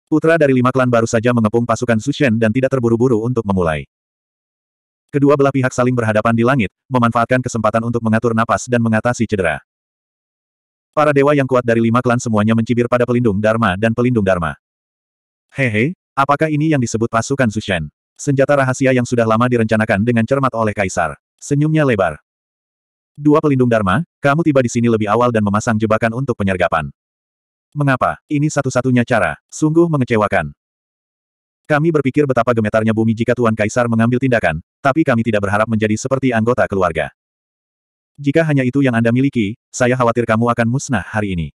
A: Putra dari lima klan baru saja mengepung pasukan Zushen dan tidak terburu-buru untuk memulai. Kedua belah pihak saling berhadapan di langit, memanfaatkan kesempatan untuk mengatur napas dan mengatasi cedera. Para dewa yang kuat dari lima klan semuanya mencibir pada pelindung Dharma dan pelindung Dharma. Hehe, apakah ini yang disebut pasukan Zushen? Senjata rahasia yang sudah lama direncanakan dengan cermat oleh Kaisar. Senyumnya lebar. Dua pelindung Dharma, kamu tiba di sini lebih awal dan memasang jebakan untuk penyergapan. Mengapa? Ini satu-satunya cara. Sungguh mengecewakan. Kami berpikir betapa gemetarnya bumi jika Tuan Kaisar mengambil tindakan, tapi kami tidak berharap menjadi seperti anggota keluarga. Jika hanya itu yang Anda miliki, saya khawatir kamu akan musnah hari ini.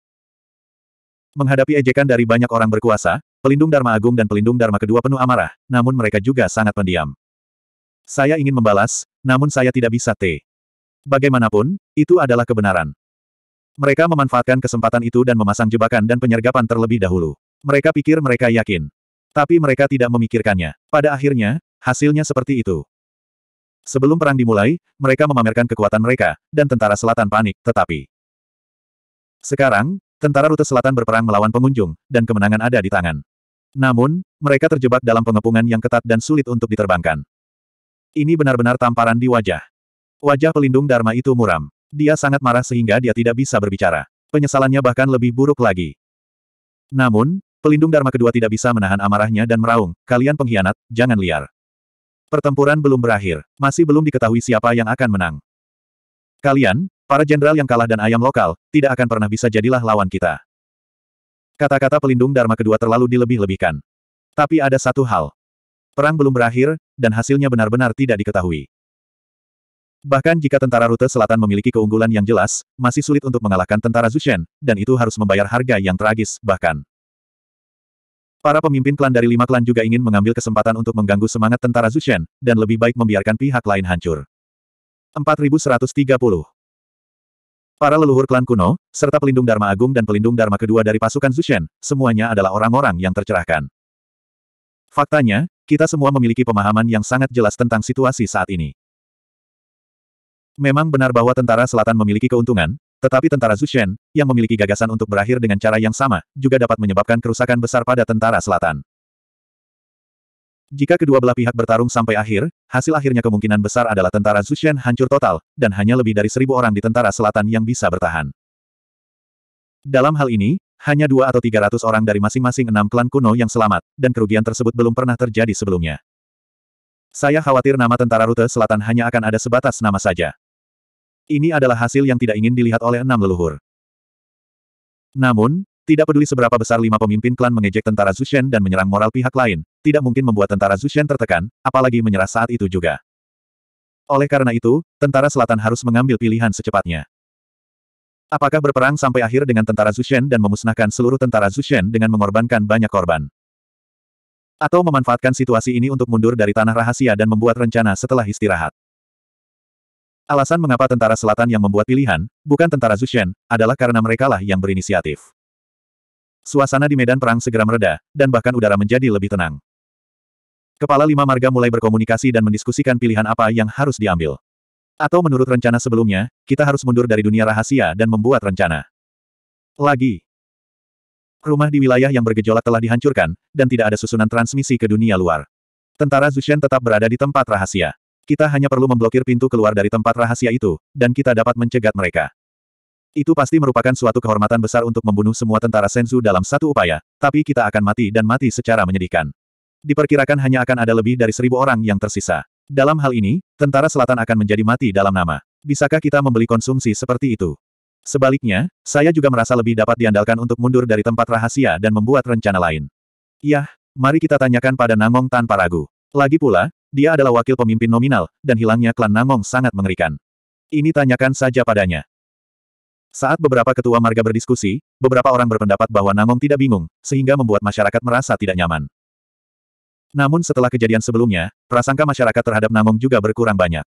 A: Menghadapi ejekan dari banyak orang berkuasa, pelindung Dharma Agung dan pelindung Dharma kedua penuh amarah, namun mereka juga sangat pendiam. Saya ingin membalas, namun saya tidak bisa T. Bagaimanapun, itu adalah kebenaran. Mereka memanfaatkan kesempatan itu dan memasang jebakan dan penyergapan terlebih dahulu. Mereka pikir mereka yakin. Tapi mereka tidak memikirkannya. Pada akhirnya, hasilnya seperti itu. Sebelum perang dimulai, mereka memamerkan kekuatan mereka, dan tentara selatan panik, tetapi... Sekarang, tentara rute selatan berperang melawan pengunjung, dan kemenangan ada di tangan. Namun, mereka terjebak dalam pengepungan yang ketat dan sulit untuk diterbangkan. Ini benar-benar tamparan di wajah. Wajah pelindung Dharma itu muram. Dia sangat marah sehingga dia tidak bisa berbicara. Penyesalannya bahkan lebih buruk lagi. Namun, pelindung Dharma kedua tidak bisa menahan amarahnya dan meraung, kalian pengkhianat, jangan liar. Pertempuran belum berakhir. Masih belum diketahui siapa yang akan menang. Kalian, para jenderal yang kalah dan ayam lokal, tidak akan pernah bisa jadilah lawan kita. Kata-kata pelindung Dharma kedua terlalu dilebih-lebihkan. Tapi ada satu hal. Perang belum berakhir, dan hasilnya benar-benar tidak diketahui. Bahkan jika tentara rute selatan memiliki keunggulan yang jelas, masih sulit untuk mengalahkan tentara Zushen, dan itu harus membayar harga yang tragis, bahkan. Para pemimpin klan dari lima klan juga ingin mengambil kesempatan untuk mengganggu semangat tentara Zushen, dan lebih baik membiarkan pihak lain hancur. 4130 Para leluhur klan kuno, serta pelindung Dharma Agung dan pelindung Dharma kedua dari pasukan Zushen, semuanya adalah orang-orang yang tercerahkan. Faktanya, kita semua memiliki pemahaman yang sangat jelas tentang situasi saat ini. Memang benar bahwa tentara selatan memiliki keuntungan, tetapi tentara Zushen, yang memiliki gagasan untuk berakhir dengan cara yang sama, juga dapat menyebabkan kerusakan besar pada tentara selatan. Jika kedua belah pihak bertarung sampai akhir, hasil akhirnya kemungkinan besar adalah tentara Zushen hancur total, dan hanya lebih dari seribu orang di tentara selatan yang bisa bertahan. Dalam hal ini, hanya dua atau tiga ratus orang dari masing-masing enam klan kuno yang selamat, dan kerugian tersebut belum pernah terjadi sebelumnya. Saya khawatir nama tentara rute selatan hanya akan ada sebatas nama saja. Ini adalah hasil yang tidak ingin dilihat oleh enam leluhur. Namun, tidak peduli seberapa besar lima pemimpin klan mengejek tentara Zushen dan menyerang moral pihak lain, tidak mungkin membuat tentara Zushen tertekan, apalagi menyerah saat itu juga. Oleh karena itu, tentara selatan harus mengambil pilihan secepatnya. Apakah berperang sampai akhir dengan tentara Zushen dan memusnahkan seluruh tentara Zushen dengan mengorbankan banyak korban? Atau memanfaatkan situasi ini untuk mundur dari tanah rahasia dan membuat rencana setelah istirahat? Alasan mengapa tentara selatan yang membuat pilihan, bukan tentara Zushen, adalah karena merekalah yang berinisiatif. Suasana di medan perang segera mereda, dan bahkan udara menjadi lebih tenang. Kepala lima marga mulai berkomunikasi dan mendiskusikan pilihan apa yang harus diambil. Atau menurut rencana sebelumnya, kita harus mundur dari dunia rahasia dan membuat rencana. Lagi. Rumah di wilayah yang bergejolak telah dihancurkan, dan tidak ada susunan transmisi ke dunia luar. Tentara Zushen tetap berada di tempat rahasia. Kita hanya perlu memblokir pintu keluar dari tempat rahasia itu, dan kita dapat mencegat mereka. Itu pasti merupakan suatu kehormatan besar untuk membunuh semua tentara Senzu dalam satu upaya, tapi kita akan mati dan mati secara menyedihkan. Diperkirakan hanya akan ada lebih dari seribu orang yang tersisa. Dalam hal ini, tentara selatan akan menjadi mati dalam nama. Bisakah kita membeli konsumsi seperti itu? Sebaliknya, saya juga merasa lebih dapat diandalkan untuk mundur dari tempat rahasia dan membuat rencana lain. Yah, mari kita tanyakan pada Namong tanpa ragu. Lagi pula, dia adalah wakil pemimpin nominal, dan hilangnya klan Namong sangat mengerikan. Ini tanyakan saja padanya. Saat beberapa ketua marga berdiskusi, beberapa orang berpendapat bahwa Namong tidak bingung, sehingga membuat masyarakat merasa tidak nyaman. Namun setelah kejadian sebelumnya, prasangka masyarakat terhadap Namong juga berkurang banyak.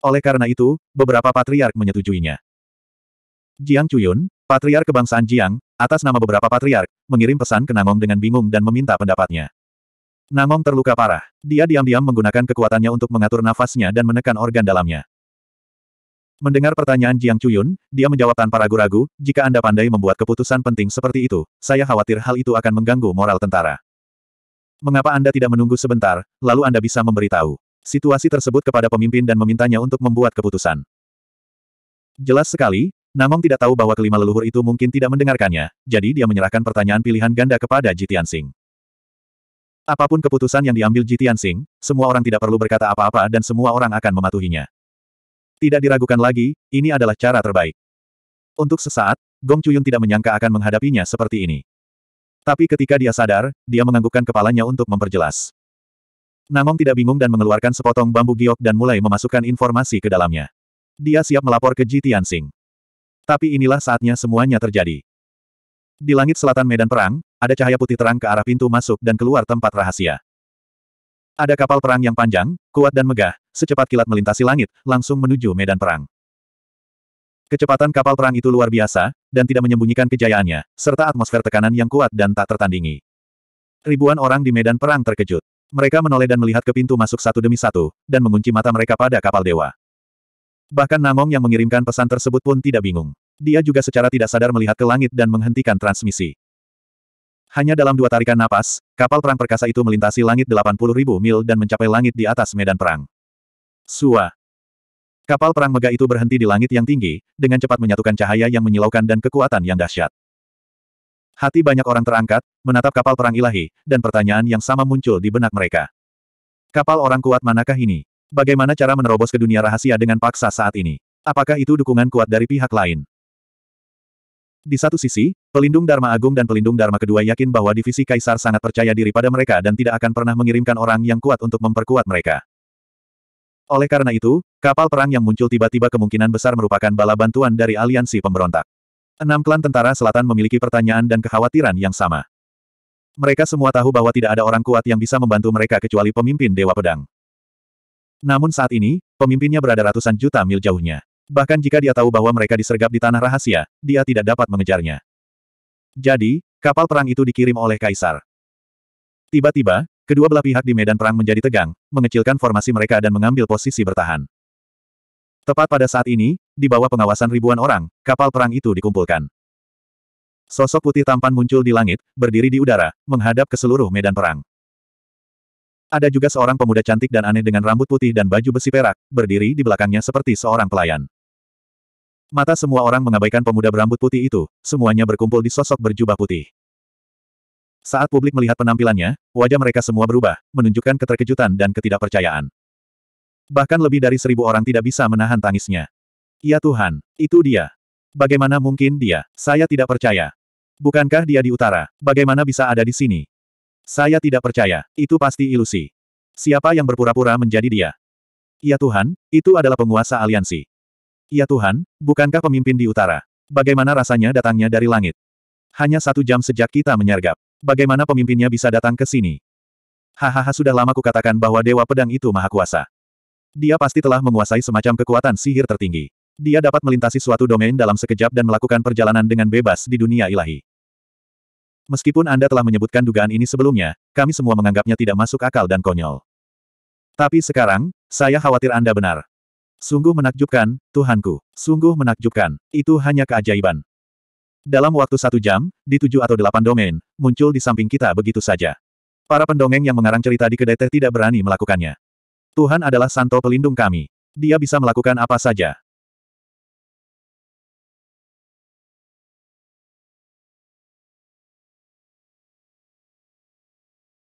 A: Oleh karena itu, beberapa patriark menyetujuinya. Jiang Chuyun, patriark kebangsaan Jiang, atas nama beberapa patriark, mengirim pesan ke Namong dengan bingung dan meminta pendapatnya. Namong terluka parah. Dia diam-diam menggunakan kekuatannya untuk mengatur nafasnya dan menekan organ dalamnya. Mendengar pertanyaan Jiang Chuyun, dia menjawab tanpa ragu-ragu, jika Anda pandai membuat keputusan penting seperti itu, saya khawatir hal itu akan mengganggu moral tentara. Mengapa Anda tidak menunggu sebentar, lalu Anda bisa memberitahu situasi tersebut kepada pemimpin dan memintanya untuk membuat keputusan. Jelas sekali, Namong tidak tahu bahwa kelima leluhur itu mungkin tidak mendengarkannya, jadi dia menyerahkan pertanyaan pilihan ganda kepada Jitian Sing. Apa pun keputusan yang diambil Jitian Sing, semua orang tidak perlu berkata apa-apa dan semua orang akan mematuhinya. Tidak diragukan lagi, ini adalah cara terbaik. Untuk sesaat, Gong Chuyun tidak menyangka akan menghadapinya seperti ini. Tapi ketika dia sadar, dia menganggukkan kepalanya untuk memperjelas. Namong tidak bingung dan mengeluarkan sepotong bambu giok dan mulai memasukkan informasi ke dalamnya. Dia siap melapor ke Jitian Sing. Tapi inilah saatnya semuanya terjadi. Di langit selatan medan perang, ada cahaya putih terang ke arah pintu masuk dan keluar tempat rahasia. Ada kapal perang yang panjang, kuat dan megah, secepat kilat melintasi langit, langsung menuju medan perang. Kecepatan kapal perang itu luar biasa, dan tidak menyembunyikan kejayaannya, serta atmosfer tekanan yang kuat dan tak tertandingi. Ribuan orang di medan perang terkejut. Mereka menoleh dan melihat ke pintu masuk satu demi satu, dan mengunci mata mereka pada kapal dewa. Bahkan Namong yang mengirimkan pesan tersebut pun tidak bingung. Dia juga secara tidak sadar melihat ke langit dan menghentikan transmisi. Hanya dalam dua tarikan napas, kapal perang perkasa itu melintasi langit 80 ribu mil dan mencapai langit di atas medan perang. Sua. Kapal perang megah itu berhenti di langit yang tinggi, dengan cepat menyatukan cahaya yang menyilaukan dan kekuatan yang dahsyat. Hati banyak orang terangkat, menatap kapal perang ilahi, dan pertanyaan yang sama muncul di benak mereka. Kapal orang kuat manakah ini? Bagaimana cara menerobos ke dunia rahasia dengan paksa saat ini? Apakah itu dukungan kuat dari pihak lain? Di satu sisi, pelindung Dharma Agung dan pelindung Dharma kedua yakin bahwa divisi Kaisar sangat percaya diri pada mereka dan tidak akan pernah mengirimkan orang yang kuat untuk memperkuat mereka. Oleh karena itu, kapal perang yang muncul tiba-tiba kemungkinan besar merupakan bala bantuan dari aliansi pemberontak. Enam klan tentara selatan memiliki pertanyaan dan kekhawatiran yang sama. Mereka semua tahu bahwa tidak ada orang kuat yang bisa membantu mereka kecuali pemimpin Dewa Pedang. Namun saat ini, pemimpinnya berada ratusan juta mil jauhnya. Bahkan jika dia tahu bahwa mereka disergap di tanah rahasia, dia tidak dapat mengejarnya. Jadi, kapal perang itu dikirim oleh Kaisar. Tiba-tiba, kedua belah pihak di medan perang menjadi tegang, mengecilkan formasi mereka dan mengambil posisi bertahan. Tepat pada saat ini, di bawah pengawasan ribuan orang, kapal perang itu dikumpulkan. Sosok putih tampan muncul di langit, berdiri di udara, menghadap ke seluruh medan perang. Ada juga seorang pemuda cantik dan aneh dengan rambut putih dan baju besi perak, berdiri di belakangnya seperti seorang pelayan. Mata semua orang mengabaikan pemuda berambut putih itu, semuanya berkumpul di sosok berjubah putih. Saat publik melihat penampilannya, wajah mereka semua berubah, menunjukkan keterkejutan dan ketidakpercayaan. Bahkan lebih dari seribu orang tidak bisa menahan tangisnya. Ya Tuhan, itu dia. Bagaimana mungkin dia? Saya tidak percaya. Bukankah dia di utara? Bagaimana bisa ada di sini? Saya tidak percaya, itu pasti ilusi. Siapa yang berpura-pura menjadi dia? Ya Tuhan, itu adalah penguasa aliansi. Ya Tuhan, bukankah pemimpin di utara? Bagaimana rasanya datangnya dari langit? Hanya satu jam sejak kita menyergap. Bagaimana pemimpinnya bisa datang ke sini? Hahaha sudah lama kukatakan bahwa Dewa Pedang itu maha kuasa. Dia pasti telah menguasai semacam kekuatan sihir tertinggi. Dia dapat melintasi suatu domain dalam sekejap dan melakukan perjalanan dengan bebas di dunia ilahi. Meskipun Anda telah menyebutkan dugaan ini sebelumnya, kami semua menganggapnya tidak masuk akal dan konyol. Tapi sekarang, saya khawatir Anda benar. Sungguh menakjubkan, Tuhanku. Sungguh menakjubkan. Itu hanya keajaiban. Dalam waktu satu jam, di tujuh atau delapan domain, muncul di samping kita begitu saja. Para pendongeng yang mengarang cerita di kedai teh tidak berani melakukannya. Tuhan adalah santo pelindung kami. Dia bisa melakukan apa saja.